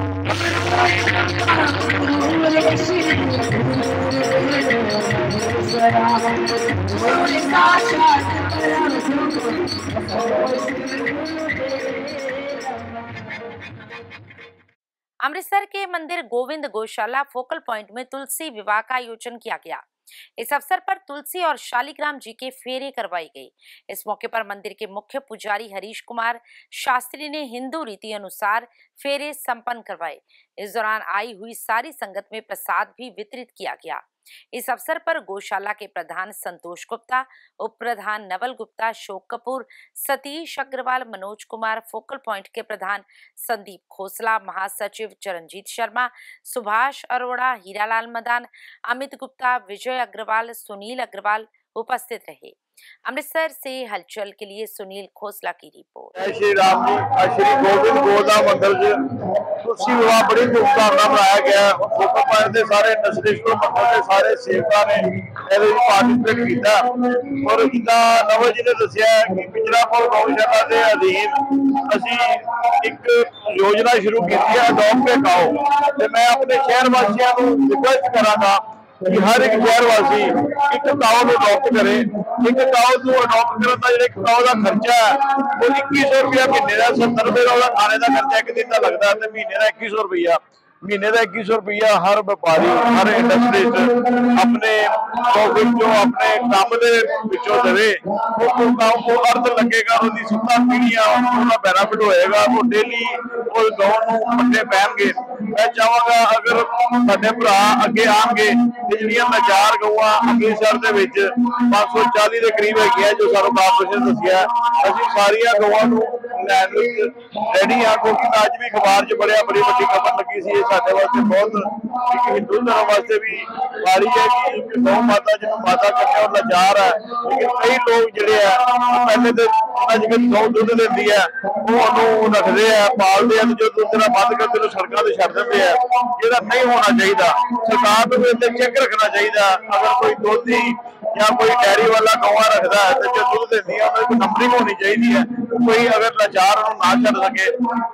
अमृतसर के मंदिर गोविंद गौशाला फोकल पॉइंट में तुलसी विवाह का आयोजन किया गया। इस अवसर पर तुलसी और शालिग्राम जी के फेरे करवाई गई। इस मौके पर मंदिर के मुख्य पुजारी हरीश कुमार शास्त्री ने हिंदू रीति अनुसार फेरे संपन्न करवाए। इस दौरान आई हुई सारी संगत में प्रसाद भी वितरित किया गया। इस अवसर पर गौशाला के प्रधान संतोष गुप्ता, उप प्रधान नवल गुप्ता शोक कपूर, सतीश अग्रवाल, मनोज कुमार, फोकल पॉइंट के प्रधान संदीप खोसला, महासचिव चरणजीत शर्मा, सुभाष अरोड़ा, हीरालाल मदान, अमित गुप्ता, विजय अग्रवाल, सुनील अग्रवाल उपस्थित रहे। अमृतसर से हलचल के लिए सुनील खोसला की रिपोर्ट जय श्री राम जी ਅੱਜ ਸ਼੍ਰੀ ਗੋਬਿੰਦ ਗੋਦਾ ਮੰਦਿਰ 'ਚ ਤੁਲਸੀ ਵਿਵਾਹ ਬੜੀ ਧੂਮਧਾਮ ਨਾਲ ਮਨਾਇਆ ਗਿਆ ਹੈ ਫੋਟੋ ਪੁਆਇੰਟ ਦੇ ਸਾਰੇ ਇੰਡਸਟਰੀਸਟਲ ਮੰਦਿਰ ਦੇ ਸਾਰੇ ਸੇਵਕਾਂ ਨੇ ਇਹਦੇ ਵਿੱਚ ਪਾਰਟਿਸਿਪੇਟ ਕੀਤਾ ਔਰ ਜਿੱਦਾਂ ਨਵਲ ਜੀ ਨੇ ਦੱਸਿਆ ਹੈ ਕਿ ਪਿੰਜਰਾਪੁਰ ਗਊਸ਼ਾਲਾ ਦੇ ਅਧੀਨ ਅਸੀਂ ਇੱਕ ਯੋਜਨਾ ਸ਼ੁਰੂ ਕੀਤੀ ਹੈ ਅਡਾਪਟ ਕੇ ਖਾਓ ਤੇ ਮੈਂ ਆਪਣੇ ਸ਼ਹਿਰ ਵਾਸੀਆਂ ਨੂੰ ਰਿਕੁਐਸਟ ਕਰਾਂਗਾ ਕਿ ਹਰ ਇੱਕ ਸ਼ਹਿਰ ਵਾਸੀ ਇੱਕ ਕਾਉ ਨੂੰ ਅਡਾਪਟ ਕਰੇ, ਇੱਕ ਕਾਉ ਨੂੰ ਅਡਾਪਟ ਕਰਨ ਦਾ ਜਿਹੜਾ ਇੱਕ ਕਾਉ ਦਾ ਖਰਚਾ ਹੈ, ਉਹ 2100 ਰੁਪਇਆ ਮਹੀਨੇ ਦਾ 70 ਰੁਪਏ ਦਾ ਉਹਦਾ ਖਾਣੇ ਦਾ ਖਰਚਾ ਇੱਕ ਦਿਨ ਦਾ ਲੱਗਦਾ ਤੇ ਮਹੀਨੇ ਦਾ 2100 ਰੁਪਇਆ। ਮਹੀਨੇ ਦਾ 2100 ਰੁਪਇਆ ਹਰ ਵਪਾਰੀ, ਹਰ ਇੰਡਸਟਰੀਜ਼ ਆਪਣੇ ਪ੍ਰੋਫਿਟ ਚੋਂ ਆਪਣੇ ਕੰਮ ਦੇ ਵਿੱਚੋਂ ਦੇਵੇ। ਉਹ ਤੋਂ ਕੰਮ ਉਹ ਅਰਥ ਲੱਗੇਗਾ, ਉਹਦੀ ਸੁੱਤਾ ਪੀੜੀਆਂ, ਉਹਦਾ ਬੈਨੀਫਿਟ ਹੋਏਗਾ, ਉਹ ਡੇਲੀ ਉਹ ਗਾਉਂ ਨੂੰ ਪੱਟੇ ਪੈਣਗੇ। ਮੈਂ ਚਾਹਾਂਗਾ ਅਗਰ ਸਾਡੇ ਭਰਾ ਅੱਗੇ ਆਣਗੇ, ਤੇ ਜਿਹੜੀਆਂ ਮੈਂ ਚਾਰ ਗਊਆਂ ਅੰਮ੍ਰਿਤਸਰ ਦੇ ਵਿੱਚ 540 ਦੇ ਕਰੀਬ ਹੈਗੀਆਂ, ਜੋ ਸਾਨੂੰ ਕਾਰਪੋਰੇਸ਼ਨ ਦੱਸਿਆ, ਅਸੀਂ ਸਾਰੀਆਂ ਗਊਆਂ ਨੂੰ ਲੈਣ ਵਿੱਚ ਰੈਡੀ ਆ ਕਿਉਂਕਿ ਅੱਜ ਵੀ ਅਖਬਾਰ 'ਚ ਬੜਿਆ ਬੜੀ ਵੱਡੀ ਖਬਰ ਲੱਗੀ ਸੀ ਇਹ ਸਾਡੇ ਵਾਸਤੇ ਬਹੁਤ। ਇੱਕ ਹਿੰਦੂ ਧਰਮ ਵਾਸਤੇ ਵੀ ਵਾਰੀ ਹੈ ਕਿ ਗਊ ਮਾਤਾ ਜਿਹਨੂੰ ਮਾਤਾ ਕਹਿੰਦੇ ਉਹ ਲਾਚਾਰ ਹੈ। ਲੇਕਿਨ ਕਈ ਲੋਕ ਜਿਹੜੇ ਆ ਪਹਿਲੇ ਤੇ ਉਹਨਾਂ ਜਿਹੜੇ ਗਊ ਦੁੱਧ ਦਿੰਦੀ ਹੈ, ਉਹ ਉਹਨੂੰ ਰੱਖਦੇ ਆ, ਪਾਲਦੇ ਆ ਤੇ ਜੋ ਦੁੱਧ ਬੰਦ ਕਰਦੇ ਕੇ ਸੜਕਾਂ ਤੇ ਛੱਡ ਦਿੰਦੇ ਆ। ਜਿਹੜਾ ਨਹੀਂ ਹੋਣਾ ਚਾਹੀਦਾ। ਸਰਕਾਰ ਨੂੰ ਇਹਦੇ ਚੈੱਕ ਰੱਖਣਾ ਚਾਹੀਦਾ। ਅਗਰ ਕੋਈ ਦੋਧੀ ਜਾਂ ਕੋਈ ਡੈਰੀ ਵਾਲਾ ਗਊਆਂ ਰੱਖਦਾ ਹੈ ਤੇ ਜੋ ਦੁੱਧ ਦਿੰਦੀ ਹੈ ਉਹਨਾਂ ਦੀ ਨੰਬਰਿੰਗ ਹੋਣੀ ਚਾਹੀਦੀ ਹੈ। ਕੋਈ ਅਗਰ ਲਾਚਾਰ ਉਹਨੂੰ ਨਾ ਛੱਡ ਸਕੇ,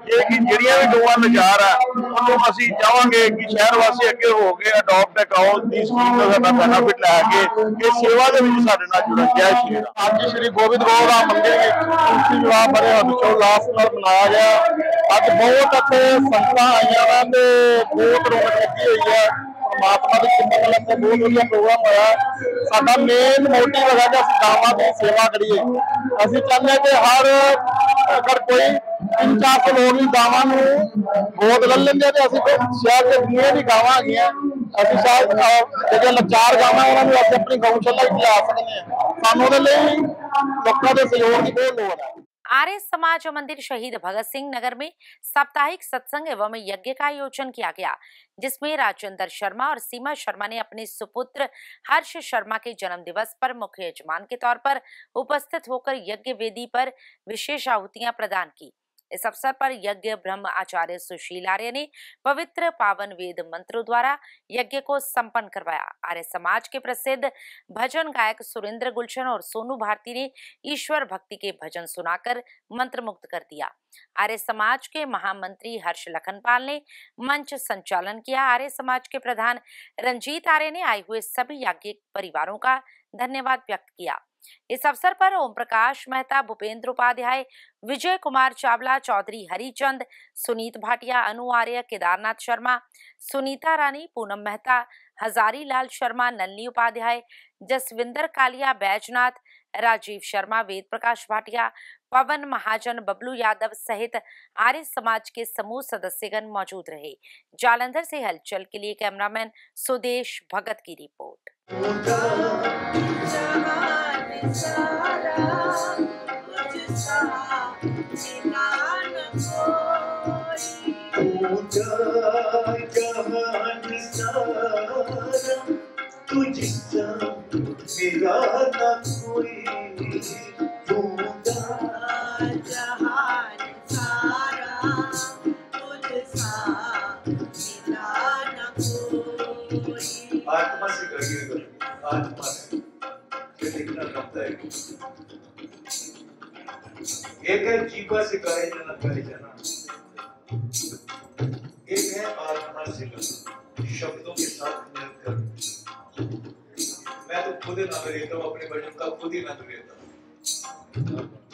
ਇਹ ਕਿ ਜਿਹੜੀਆਂ ਵੀ ਗਊਆਂ ਲਾਚਾਰ ਹੈ ਉਹਨੂੰ ਅਸੀਂ ਚਾਹਾਂਗੇ ਕਿ ਸ਼ਹਿਰ ਵਾਸੀ ਅੱਗੇ ਹੋ ਕੇ ਅਡਾਪਟ ਅਕਾਊਂਟ ਦੀ ਸਕੀਮ ਦਾ ਸਾਡਾ ਬੈਨੀਫਿਟ ਲੈ ਕੇ ਇਹ ਸੇਵਾ ਦੇ ਵਿੱਚ ਸਾਡੇ ਨਾਲ ਜੁੜਨ ਜੈ ਸ਼੍ਰੀ ਅੱਜ ਸ਼੍ਰੀ ਗੋਬਿੰਦ ਗੋਰਾ ਮੰਦਿਰ ਵਿੱਚ ਤੁਲਸੀ ਵਿਵਾਹ ਬੜੇ ਹਰਸ਼ੋਲਾਸ ਨਾਲ ਮਨਾਇਆ ਗਿਆ। ਅੱਜ ਬਹੁਤ ਇੱਥੇ ਸੰਗਤਾਂ ਆਈਆਂ ਵਾ ਤੇ ਬਹੁਤ ਰੌਣਕ ਲੱਗੀ ਹੋਈ ਹੈ। ਪਰਮਾਤਮਾ ਦੀ ਕਿਰਪਾ ਨਾਲ ਇੱਥੇ ਬਹੁਤ ਵਧੀਆ ਪ੍ਰੋਗਰਾਮ ਹੋਇਆ। ਸਾਡਾ ਮੇਨ ਮੋਟਿਵ ਹੈਗਾ ਕਿ ਅਸੀਂ ਗਾਵਾਂ ਦੀ ਸੇਵਾ ਕਰੀਏ। ਅਸੀਂ ਚਾਹੁੰਦੇ ਹਾਂ ਕਿ ਹਰ ਅਗਰ ਕੋਈ ਤਿੰਨ ਚਾਰ ਸੌ ਲੋਕ ਵੀ ਗਾਵਾਂ ਨੂੰ ਗੋਦ ਲੈ ਲੈਂਦੇ ਆ ਤੇ ਅਸੀਂ ਸ਼ਹਿਰ ਦੇ ਜਿੰਨੀਆਂ ਵੀ ਗਾਵਾਂ ਹੈਗੀਆਂ। ਅਸੀਂ ਸ਼ਾਇਦ ਅਹ, ਜਿਹੜੇ ਲਾਚਾਰ ਗਾਵਾਂ ਉਹਨਾਂ ਨੂੰ ਅਸੀਂ ਆਪਣੀ ਗਊਸ਼ਾਲਾ ਵਿੱਚ ਲਿਆ ਸਕਦੇ ਹਾਂ। ਸਾਨੂੰ ਉਹਦੇ ਲਈ ਲੋਕਾਂ ਦੇ ਸਹਿਯੋਗ ਦੀ ਬਹੁਤ ਲੋੜ ਹੈ। आर्य समाज मंदिर शहीद भगत सिंह नगर में साप्ताहिक सत्संग एवं यज्ञ का आयोजन किया गया, जिसमें राजेंद्र शर्मा और सीमा शर्मा ने अपने सुपुत्र हर्ष शर्मा के जन्म दिवस पर मुख्य यजमान के तौर पर उपस्थित होकर यज्ञ वेदी पर विशेष आहुतियाँ प्रदान की। इस अवसर पर यज्ञ ब्रह्म आचार्य सुशील आर्य ने पवित्र पावन वेद मंत्रों द्वारा यज्ञ को संपन्न करवाया। आर्य समाज के प्रसिद्ध भजन गायक सुरेंद्र गुलशन और सोनू भारती ने ईश्वर भक्ति के भजन सुनाकर मंत्र मुक्त कर दिया। आर्य समाज के महामंत्री हर्ष लखनपाल ने मंच संचालन किया। आर्य समाज के प्रधान रंजीत आर्य ने आए हुए सभी याज्ञिक परिवारों का धन्यवाद व्यक्त किया। इस अवसर पर ओम प्रकाश मेहता, भूपेंद्र उपाध्याय, विजय कुमार चावला, चौधरी हरिचंद, सुनीत भाटिया, अनु आर्य, केदारनाथ शर्मा, सुनीता रानी, पूनम मेहता हजारी लाल शर्मा, नलनी उपाध्याय, जसविंदर कालिया, बैजनाथ, राजीव शर्मा वेद प्रकाश भाटिया, पवन महाजन, बबलू यादव सहित आर्य समाज के समूह सदस्यगण मौजूद रहे। जालंधर से हलचल के लिए कैमरामैन सुदेश भगत की रिपोर्ट। आत्मा से करिए करो आत्मा एक है जीवा से करे जाना करे जाना। एक है आत्मा से करना, शब्दों के साथ मिलकर मैं तो खुद नाम लेता हूँ, अपने भजन का खुद ही नाम लेता हूँ।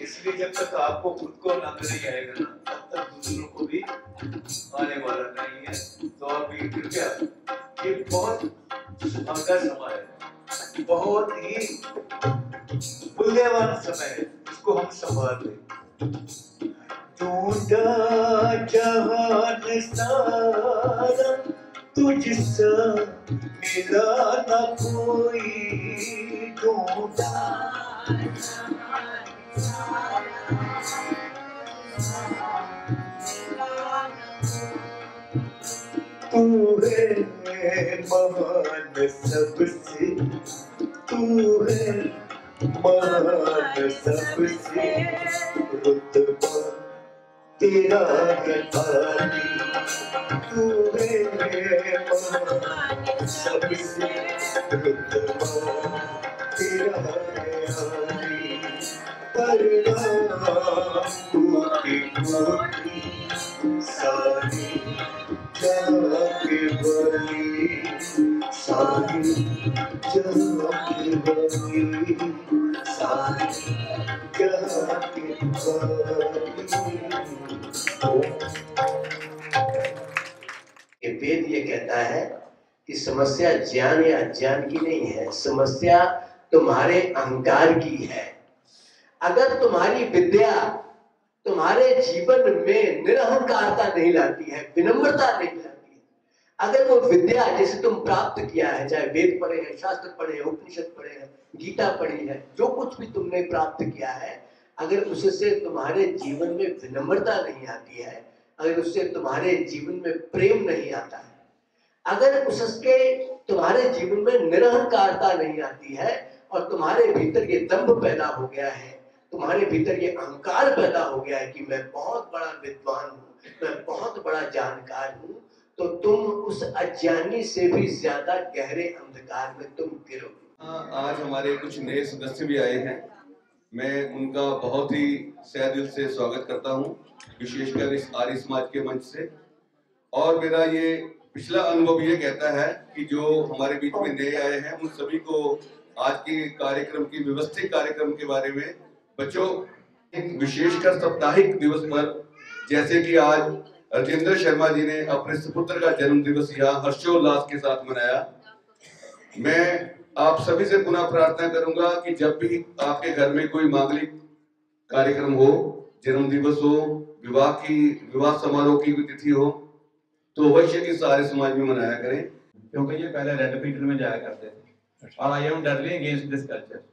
इसलिए जब तक आपको खुद को आनंद नहीं आएगा ना, तब तक दूसरों को भी आने वाला नहीं है। तो आप भी कृपया, ये बहुत भागा समय है बहुत ही मूल्यवान समय इसको हम संभाल लें। टूटा जहान सारा, तुझसा ना कोई टूटा तू है महान सबसे तू है महान सबसे तेरा है कि समस्या ज्ञान या अज्ञान की नहीं है, समस्या तुम्हारे अहंकार की है। अगर तुम्हारी विद्या तुम्हारे जीवन में निरहंकारता नहीं लाती है, विनम्रता नहीं लाती है, अगर वो विद्या जिसे तुम प्राप्त किया है, चाहे वेद पढ़े हैं, शास्त्र पढ़े हैं, उपनिषद पढ़े हैं, गीता पढ़ी है, जो कुछ भी तुमने प्राप्त किया है, अगर उससे तुम्हारे जीवन में विनम्रता नहीं आती है, अगर उससे तुम्हारे जीवन में प्रेम नहीं आता है अगर उसके तुम्हारे जीवन में निरहंकारता नहीं आती है और तुम्हारे भीतर ये दम्भ पैदा हो गया है तुम्हारे भीतर ये अहंकार पैदा हो गया है कि मैं बहुत बड़ा विद्वान हूँ मैं बहुत बड़ा जानकार हूँ तो तुम उस अज्ञानी से भी ज़्यादा गहरे अंधकार में तुम गिरोगे। हाँ, आज हमारे कुछ नए सदस्य भी आए हैं। मैं उनका बहुत ही सह दिल से स्वागत करता हूँ विशेषकर इस आर्य समाज के मंच से। और मेरा ये पिछला अनुभव ये कहता है कि जो हमारे बीच में नए आए हैं, उन सभी को आज के कार्यक्रम की, व्यवस्थित कार्यक्रम के बारे में बच्चों विशेषकर साप्ताहिक दिवस पर, जैसे कि आज राजेंद्र शर्मा जी ने अपने सुपुत्र का जन्म दिवस यहाँ हर्षोल्लास के साथ मनाया। मैं आप सभी से पुनः प्रार्थना करूँगा कि जब भी आपके घर में कोई मांगलिक कार्यक्रम हो जन्म दिवस हो, विवाह की, विवाह समारोह की तिथि हो तो अवश्य इस सारे समाज में मनाया करें। क्योंकि ये पहले रेड पीटल में जाया करते थे। और I am dearly against this culture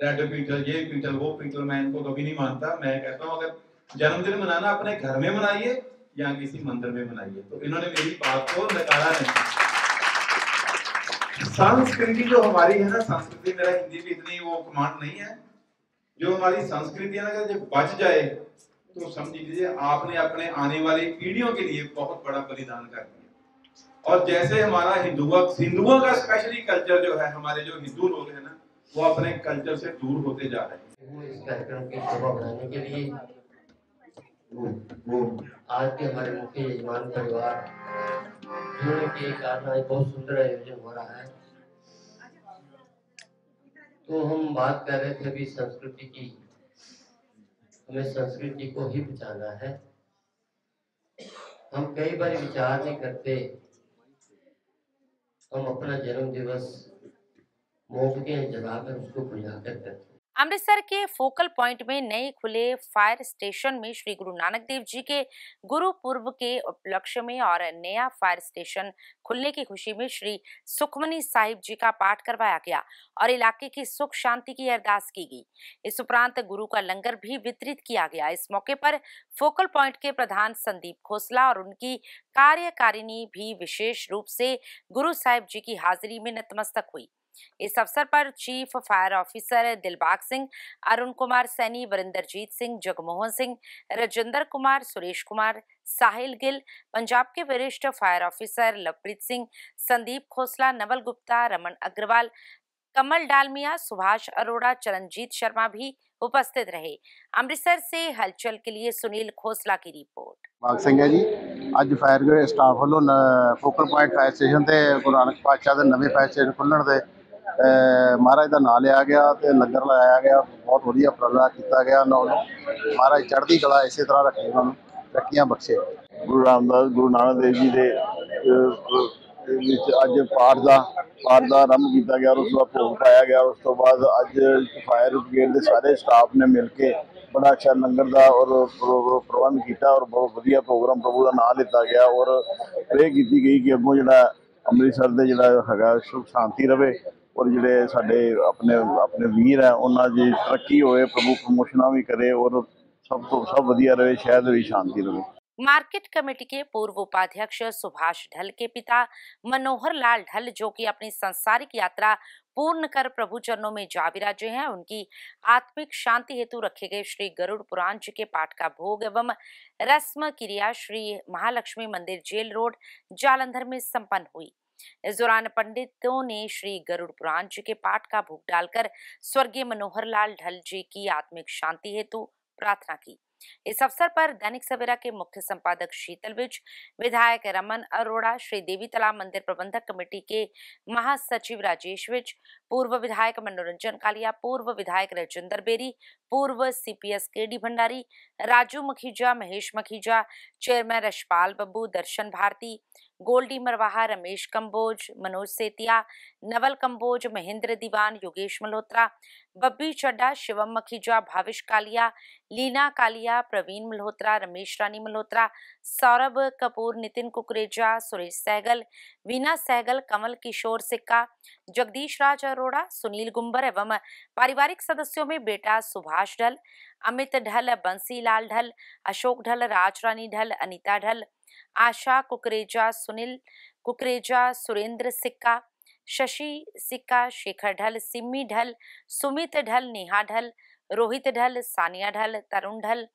red petal ये पीटल वो पीटल मैं इनको कभी नहीं मानता। मैं कहता हूँ, अगर जन्मदिन मनाना अपने घर में मनाइए या किसी मंदिर में मनाइए। तो इन्होंने मेरी बात को नकारा नहीं। संस्कृति जो हमारी है ना, संस्कृति मेरा हिंदी भी इतनी वो कमांड नहीं है। जो हमारी संस्कृति है ना जब बच जाए तो समझ लीजिए आपने अपने आने वाली पीढ़ियों के लिए बहुत बड़ा बलिदान कर दिया। और जैसे हमारा हिंदुओं हिंदुओं का स्पेशली कल्चर जो है, हमारे जो हिंदू लोग हैं ना, वो अपने कल्चर से दूर होते जा रहे हैं। इस कार्यक्रम की शोभा बढ़ाने के लिए। वो वो आज के हमारे मुख्य यजमान परिवार के कारण बहुत सुंदर आयोजन हो रहा है। तो हम बात कर रहे थे अभी संस्कृति की। हमें संस्कृति को ही बचाना है। हम कई बार विचार नहीं करते। हम अपना जन्म दिवस मोमबत्तियाँ जलाकर उसको बुझाकर करते अमृतसर के फोकल पॉइंट में नए खुले फायर स्टेशन में श्री गुरु नानक देव जी के गुरु पूर्व के उपलक्ष्य में और नया फायर स्टेशन खुलने की खुशी में श्री सुखमनी साहिब जी का पाठ करवाया गया और इलाके की सुख शांति की अरदास की गई। इस उपरांत गुरु का लंगर भी वितरित किया गया। इस मौके पर फोकल पॉइंट के प्रधान संदीप खोसला और उनकी कार्यकारिणी भी विशेष रूप से गुरु साहिब जी की हाजिरी में नतमस्तक हुई। इस अवसर पर chief fire officer Dilbagh Singh Arun Kumar Saini Varinderjit Singh Jagmohan Singh Rajendra Kumar Suresh Kumar Sahil Gill Punjab के वरिष्ठ फायर ऑफिसर लवप्रीत सिंह संदीप खोसला नवल गुप्ता रमन अग्रवाल कमल डालमिया सुभाष अरोड़ा चरणजीत शर्मा भी उपस्थित रहे अमृतसर से हलचल के लिए सुनील खोसला की रिपोर्ट ਬਾਗ ਸਿੰਘ ਹੈ ਜੀ ਅੱਜ ਫਾਇਰ ਬ੍ਰਿਗੇਡ ਸਟਾਫ ਵੱਲੋਂ ਫੋਕਲ ਪੁਆਇੰਟ ਫਾਇਰ ਸਟੇਸ਼ਨ ਤੇ ਗੁਰੂ ਨਾਨਕ ਪਾਤਸ਼ਾਹ ਦੇ ਨਵੇਂ ਫਾਇਰ ਸਟੇਸ਼ਨ ਖੁੱਲਣ ਦੇ ਅਹ ਮਹਾਰਾਜ ਦਾ ਨਾਂ ਲਿਆ ਗਿਆ ਤੇ ਲੰਗਰ ਲਾਇਆ ਗਿਆ। ਬਹੁਤ ਵਧੀਆ ਉਪਰਾਲਾ ਕੀਤਾ ਗਿਆ ਉਹਨਾਂ ਵੱਲੋਂ। ਮਹਾਰਾਜ ਚੜ੍ਹਦੀ ਕਲਾ ਇਸੇ ਤਰ੍ਹਾਂ ਰੱਖੇ ਉਹਨਾਂ ਨੂੰ, ਰੱਖੀਆਂ ਬਖਸ਼ੇ। ਗੁਰੂ ਰਾਮਦਾਸ, ਗੁਰੂ ਨਾਨਕ ਦੇਵ ਜੀ ਦੇ ਵਿੱਚ ਅੱਜ ਪਾਠ ਦਾ ਪਾਠ ਦਾ ਆਰੰਭ ਕੀਤਾ ਗਿਆ ਔਰ ਉਸ ਤੋਂ ਬਾਅਦ ਭੋਗ ਪਾਇਆ ਗਿਆ। ਉਸ ਤੋਂ ਬਾਅਦ ਅੱਜ ਫਾਇਰ ਬ੍ਰਿਗੇਡ ਦੇ ਸਾਰੇ ਸਟਾਫ ਨੇ ਮਿਲ ਕੇ ਬੜਾ ਅੱਛਾ ਲੰਗਰ ਦਾ ਔਰ ਪ੍ਰ- ਪ੍ਰਬੰਧ ਕੀਤਾ ਔਰ ਬਹੁਤ ਵਧੀਆ ਪ੍ਰੋਗਰਾਮ ਪ੍ਰਭੂ ਦਾ ਨਾਮ ਲਿੱਤਾ ਗਿਆ ਔਰ ਪ੍ਰੇ ਕੀਤੀ ਗਈ ਕਿ ਅੱਗੋਂ ਜਿਹੜਾ ਅੰਮ੍ਰਿਤਸਰ ਦੇ ਜਿਹੜਾ ਹੈਗਾ ਸੁਖ ਸ਼ਾਂਤੀ ਰਵੇ। ਔਰ ਜਿਹੜੇ ਸਾਡੇ ਆਪਣੇ ਆਪਣੇ ਵੀਰ ਹੈ ਉਹਨਾਂ ਦੀ ਤਰੱਕੀ ਹੋਵੇ ਪ੍ਰਭੂ ਪ੍ਰਮੋਸ਼ਨਾਂ ਵੀ ਕਰੇ ਔਰ ਸਭ ਤੋਂ ਸਭ ਵਧੀਆ ਰਵੇ ਸ਼ਹਿਰ ਦੇ ਵਿੱਚ ਸ਼ਾਂਤੀ ਰਵੇ मार्केट कमेटी के पूर्व उपाध्यक्ष सुभाष ढल के पिता मनोहर लाल ढल जो कि अपनी संसारिक यात्रा पूर्ण कर प्रभु चरणों में जा विराजे हैं उनकी आत्मिक शांति हेतु रखे गए श्री गरुड़ पुराण जी के पाठ का भोग एवं रस्म क्रिया श्री महालक्ष्मी मंदिर जेल रोड जालंधर में संपन्न हुई इस दौरान पंडितों ने श्री गरुड़ पुराण जी के पाठ का भोग डालकर स्वर्गीय मनोहर लाल ढल जी की आत्मिक शांति हेतु प्रार्थना की। इस अवसर पर दैनिक सवेरा के मुख्य संपादक शीतल विज, विधायक रमन अरोड़ा, श्री देवी तालाब मंदिर प्रबंधक कमेटी के महासचिव राजेश विज, पूर्व विधायक मनोरंजन कालिया, पूर्व विधायक राजेंद्र बेरी, पूर्व CPS K D Bhandari, Raju Makhija, Mahesh Makhija, chairman Rashpal Babbu, Darshan Bharti Goldy Marwaha, Ramesh Kamboj Manoj Setia, Naval Kamboj Mahinder Diwan, Yogesh Malhotra, Babbi Chadda Shivam Makhija, Bhavish Kalia, Leena Kalia, Praveen Malhotra, Ramesh Rani Malhotra, Saurabh Kapoor, Nitin Kukreja, Suresh Sehgal, Veena Sehgal, Kamal Kishore Sikka, Jagdish Raj Arora, Sunil Gumber एवं पारिवारिक सदस्यों में बेटा सुभाष ढल, अमित ढल, बंसी लाल ढल, अशोक ढल, राज रानी ढल, अनिता ढल आशा, कुकरेजा सुनील, कुकरेजा सुरेंद्र सिक्का, शशि सिक्का, शेखर ढल, सिम्मी ढल, सुमित ढल, नेहा ढल, रोहित ढल, सानिया ढल, तरुण ढल,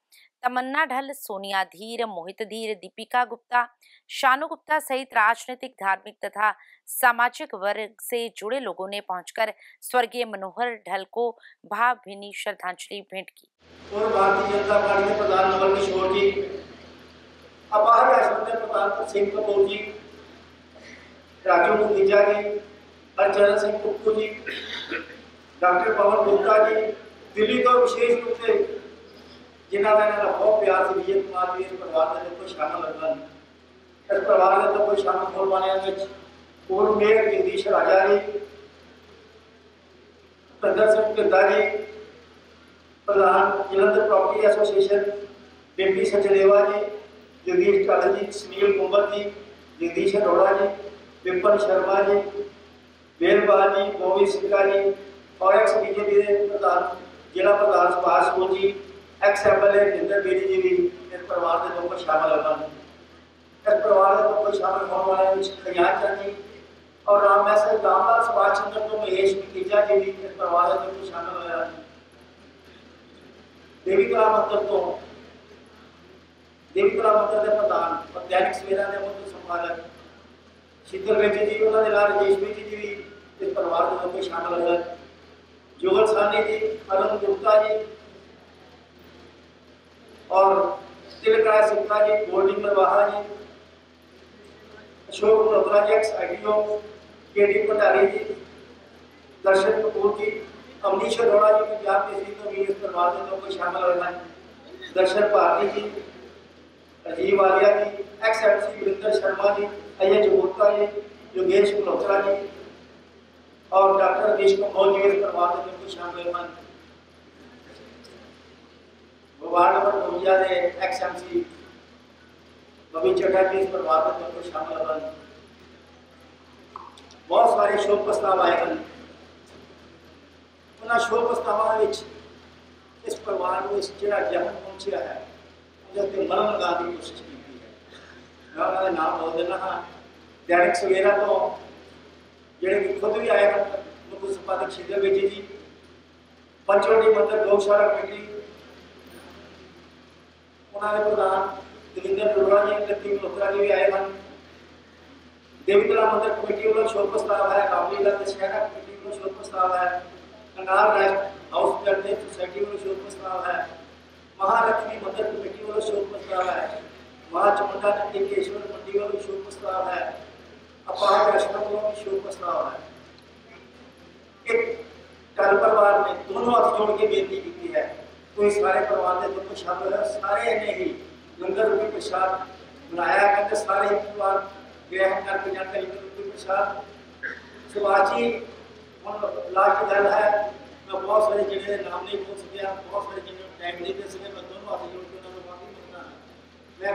तमन्ना ढल, सोनिया धीर, मोहित धीर, दीपिका गुप्ता, शानु गुप्ता सहित राजनीतिक, धार्मिक तथा सामाजिक वर्ग से जुड़े लोगों ने पहुंचकर स्वर्गीय मनोहर ढल को भावभीनी श्रद्धांजलि भेंट की। और भारतीय जनता पार्टी के प्रधान नवल किशोर राष्ट्र के प्रधान सिंह कपूर जी राजू मुखीजा जी हरचरण सिंह कुक्कू जी डॉक्टर पवन गुप्ता जी, दिल्ली तो विशेष रूप से जिन्हों का बहुत प्यार से विजय कुमार जी इस परिवार के कोई शामिल लगन इस परिवार के तो कोई शामिल होने वाले पूर्व मेयर जगदीश राजा जी प्रदर सिंह गिरदा जी प्रधान Jalandhar property association deputy Sachdeva ji Jagdish Kala ji Sunil Kumbar ji, Jagdish Arora ji Vipan Sharma ji वेलबाल ji, Govind Singh ji और एक्स बीजेपी के प्रधान, जिला प्रधान Subhash Singh ji ex M L A Jinder Berry ji भी इस परिवार के लोग शामिल होना इस परिवार के लोग शामिल होने वाले खजान चंद जी, और राम मैसर रामलाल सुभाष चंद्र तो महेश मिकीजा जी भी इस परिवार के लोग शामिल होया। देवी कला मंदिर तो कला मंदिर के प्रधान और दैनिक सवेरा के मुख्य संपादक शीतल बेटी जी उन्होंने नाल राजेश बेटी जी भी इस परिवार के लोग शामिल होया जुगल सानी जी अरुण गुप्ता जी और Tilakrai Sikka ji Goldy Marwaha ji Ashok Malhotra ji ex IDO K D Bhandari ji Darshan Kapoor ji Amnish Arora ji Punjab Kesari तो भी इस परिवार के लोग शामिल हुए हैं दर्शन भारती जी तो Rajeev Aliya ji ex M C Virender Sharma ji अय्य Jagotta ji, Yogesh Malhotra ji और डॉक्टर राजेश कमोल जी इस परिवार के भी शामिल हैं वार्ड नंबर दो हज़ार एक्स एम सी बबी चटा जी इस परिवार के भी शामिल हैं बहुत सारे शोभ प्रस्ताव आए हैं। उन्होंने शोभ प्रस्तावों इस परिवार में जरा जन्म पहुँचा है। ਜੋ ਕਿ ਮਰਨ ਲਗਾਉਣ ਦੀ ਕੋਸ਼ਿਸ਼ ਕੀਤੀ ਹੈ। ਮੈਂ ਉਹਨਾਂ ਦੇ ਨਾਮ ਬੋਲ ਦਿੰਦਾ ਹਾਂ। ਦੈਨਿਕ ਸਵੇਰਾ ਤੋਂ, ਜਿਹੜੇ ਕਿ ਖੁਦ ਵੀ ਆਏ ਹਨ ਮੁਖ ਸੰਪਾਦਕ ਸ਼ਿੰਦਰ ਬੇਜੀ ਜੀ ਪੰਚੋੜੀ ਮੰਦਰ ਗੋਸ਼ਾਲਾ ਕਮੇਟੀ, ਉਹਨਾਂ ਦੇ ਪ੍ਰਧਾਨ ਦਵਿੰਦਰ ਟੋੜਾ ਜੀ ਤੇ ਟੀਮ ਲੋਕਰਾ ਜੀ ਵੀ ਆਏ ਹਨ। ਦੇਵਤਲਾ ਮੰਦਰ ਕਮੇਟੀ ਵੱਲੋਂ ਸ਼ੋਭ ਪ੍ਰਸਤਾਵ ਹੈ ਕਾਮਲੀ ਦਾ ਤੇ ਸ਼ਹਿਰਾ ਕਮੇਟੀ ਵੱਲੋਂ ਸ਼ੋਭ ਪ੍ਰਸਤਾਵ ਹੈ। ਕੰਗਾਰ ਰਾਜ ਹਾਊਸ ਪਲੈਨਿੰਗ ਸੁਸਾਇਟੀ ਵੱਲੋਂ ਸ਼ੋਭ ਪ੍ਰਸਤਾਵ ਹੈ। महालक्ष्मी मंदिर कमेटी वालों शोक प्रस्ताव है। महाचमुंडा नंदी केशवर मंडी वालों शोक प्रस्ताव है। अपार आश्रम वालों भी शोक प्रस्ताव है। एक कल परिवार ने दोनों हाथ जोड़ के बेनती की है। तो इस सारे परिवार ने जो शामिल है सारे ने ही लंगर रूपी प्रसाद बनाया। करके सारे ही परिवार गए हैं करके जाकर लंगर रूपी प्रसाद। सुभाष सुभाषी लास्ट गल है मैं बहुत सारे ज़िले नाम नहीं बोल सकिया बहुत सारे ज़िले टाइम नहीं दे सके मैं दोनों हाथ जोड़ के उन्होंने माफी मंगना मैं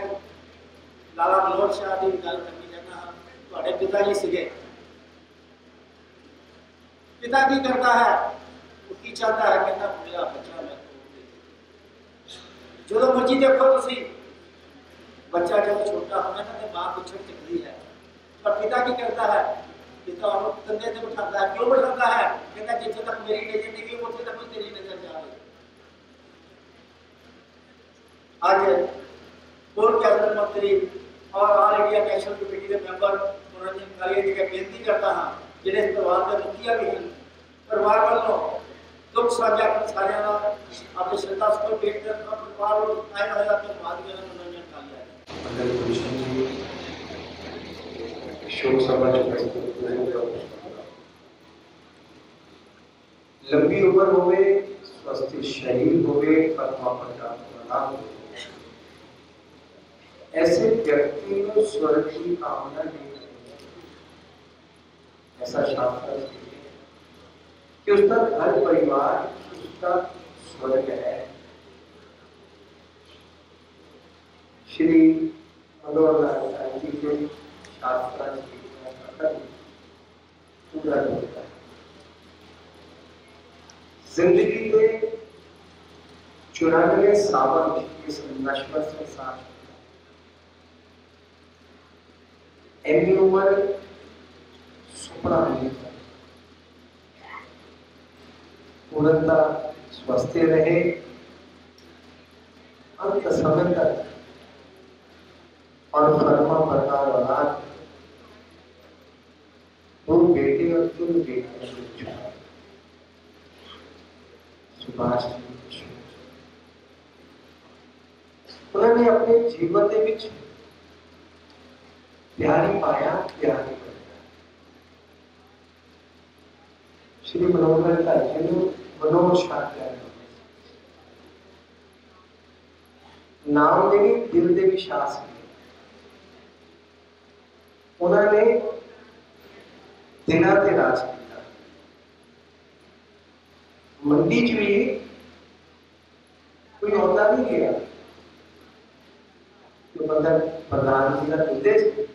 लाला मनोहर शाह की गल करनी चाहना हाँ ਤੁਹਾਡੇ ਪਿਤਾ ਜੀ ਸੀਗੇ ਪਿਤਾ ਕੀ ਕਰਦਾ ਹੈ ਉਹ ਕੀ ਚਾਹਤਾ ਹੈ ਕਹਿੰਦਾ ਮੇਰਾ ਬੱਚਾ ਮੈਂ ਜਦੋਂ ਮਰਜੀ ਦੇਖੋ ਤੁਸੀਂ ਬੱਚਾ ਜਦ ਛੋਟਾ ਹੁੰਦਾ ਹੈ ਤਾਂ ਮਾਂ ਪਿੱਛੇ ਟਿਕਦੀ ਹੈ ਪਰ ਪਿਤਾ ਕੀ ਕਰਦਾ ਹੈ ਜਿੱਦਾਂ ਉਹਨੂੰ ਕੰਧੇ ਤੇ ਬਿਠਾਉਂਦਾ ਹੈ ਕਿਉਂ ਬਿਠਾਉਂਦਾ ਹੈ ਕਹਿੰਦਾ ਜਿੱਥੇ ਤੱਕ ਮੇਰੀ ਨਜ਼ਰ ਨਹੀਂ ਗਈ ਉੱਥੇ ਤੱਕ ਤੇਰੀ ਨਜ਼ਰ ਜਾਵੇ ਅੱਜ पूर्व कैबिनेट मंत्री और ऑल इंडिया नेशनल कमेटी के मेंबर मनोरंजन कालिया जी का बेनती करता हाँ जिन्हें इस परिवार का दुखिया भी हैं परिवार वालों दुख साझा कर सारे अपने श्रद्धा सुख भेंट कर परिवार वालों आए होया धन्यवाद भी मनोरंजन कालिया मंडल भूषण जी शोक सभा चुकाई लंबी उम्र होवे स्वस्थ शरीर होवे परमात्मा का प्रणाम होवे ऐसे व्यक्ति को स्वर्ग की कामना नहीं करनी। ऐसा शास्त्र कि उसका घर परिवार उसका स्वर्ग है। श्री मनोहर लाल जी के शास्त्र पूरा होता। है ज़िंदगी के चुरानवे सावन इस नश्वर संसार एमी सुपना पूर्णता स्वस्थ रहे, अंत समय तक और फर्मा प्रकार औलाद दो बेटे और तीन बेटे सुभाष उन्होंने अपने जीवन के ਵਿੱਚ प्यार ही पाया प्यार ही बनता श्री मनोहर का जन्म मनोहर शाह ਨਾਮ ਦੇ ਵੀ ਦਿਲ ਦੇ ਵਿਸ਼ਵਾਸ ਨੇ ਉਹਨਾਂ ਨੇ ਦਿਨਾਂ ਤੇ ਰਾਜ ਕੀਤਾ ਮੰਡੀ ਚ ਵੀ ਕੋਈ ਆਉਂਦਾ ਨਹੀਂ ਗਿਆ ਕਿ ਬੰਦਾ ਪ੍ਰਧਾਨ ਜੀ ਦਾ ਦੁੱਧੇ बेटे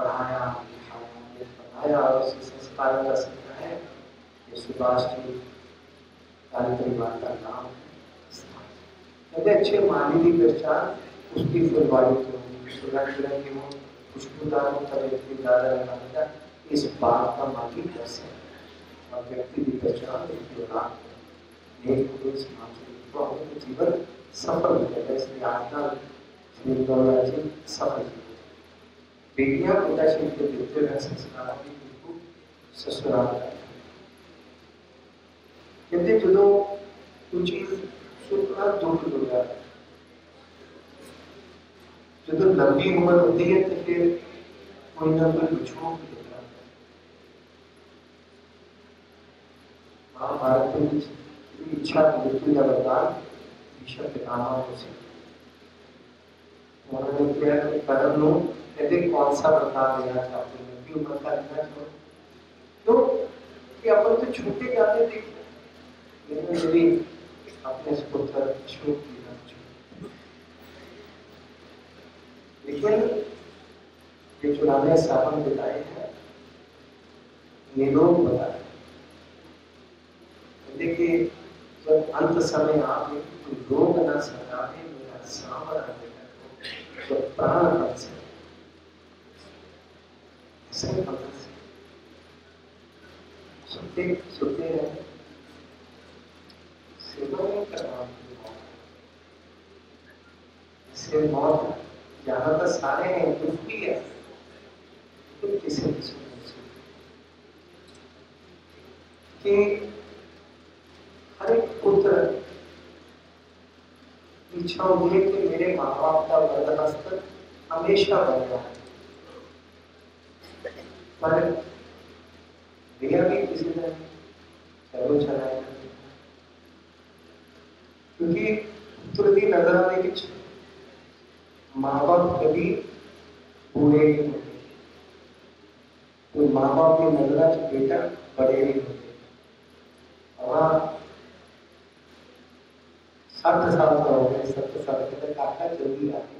पढ़ाया लिखाया बनाया और उसी संस्कार का सकता है। सुभाष जी कार्य परिवार का नाम कहते अच्छे की पहचान उसकी फुलवाड़ी की होगी, सुरंग की हो खुशबूदारों का ज़्यादा लगाता इस बात का मालिक कैसे है? और व्यक्ति की पहचान उसकी तो जीवन सफल हो। जाएगा इसलिए आजकल श्री गौरा जी सफल बेटियाँ पिताश्री के देते हुए संस्कार ससुराल जो चीज़ सुखना दुख हो जाता है जब लंबी उम्र होती है तो फिर कोई ना कोई बिछोड़ होता है महाभारत में इच्छा मृत्यु का वरदान ईश्वर उन्होंने किया कहते कौन सा वरदान देना चाहते हैं? लंबी उम्र का देना चाहो तो कि अपन तो छोटे जाते देखते लेकिन यदि अपने पुत्र अशोक की लेकिन ये चुनावे सावन बिताए हैं लोग बताए देखिए जब अंत समय आवे तो लोग न सतावे मेरा सामर आवे तो प्राण बन से ऐसे पता से सुनते सुनते रहे सेवा नहीं करना इससे मौत यहाँ सारे हैं दुख भी है तो भी कि हर एक पुत्र इच्छा होती है कि मेरे माँ बाप का वरदहस्त हमेशा बन रहा है पर भैया भी किसी क्योंकि नज़र आने माँ बाप कभी बुरे नहीं होते। तो माँ बाप की नज़र बेटा बड़े नहीं होते। सठ साल का हो गए सत्तर साल के तक काका जल्दी आती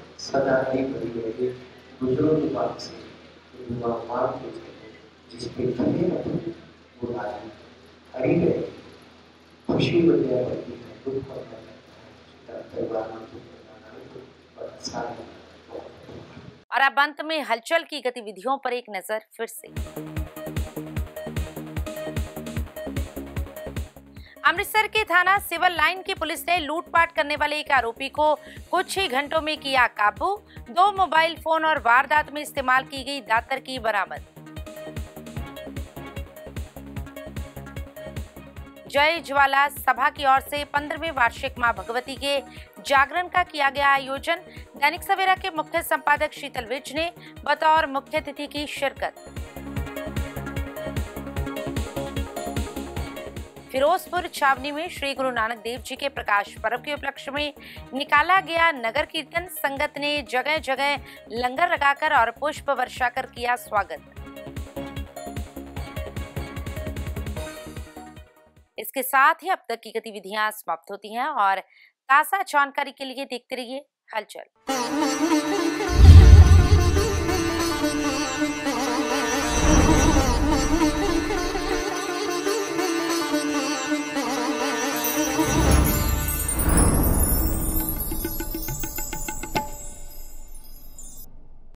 सदा ही बनी रहे की बात से युवा मार्ग के जिसके धने न राज़ी हरी गए खुशी बढ़िया बढ़ती है, दुख बढ़ता है परिवार में और अब अंत में हलचल की गतिविधियों पर एक नज़र, फिर से। अमृतसर के थाना सिविल लाइन की पुलिस ने लूटपाट करने वाले एक आरोपी को कुछ ही घंटों में किया काबू। दो मोबाइल फ़ोन और वारदात में इस्तेमाल की गई दातर की बरामद। जय ज्वाला सभा की ओर से पंद्रहवें वार्षिक माँ भगवती के जागरण का किया गया आयोजन। दैनिक सवेरा के मुख्य संपादक शीतल विज ने बतौर मुख्य अतिथि की शिरकत। फिरोजपुर छावनी में श्री गुरु नानक देव जी के प्रकाश पर्व के उपलक्ष्य में निकाला गया नगर कीर्तन संगत ने जगह जगह लंगर लगाकर और पुष्प वर्षा कर किया स्वागत। इसके साथ ही अब तक की गतिविधियाँ समाप्त होती हैं और ताज़ा जानकारी के लिए देखते रहिए हलचल।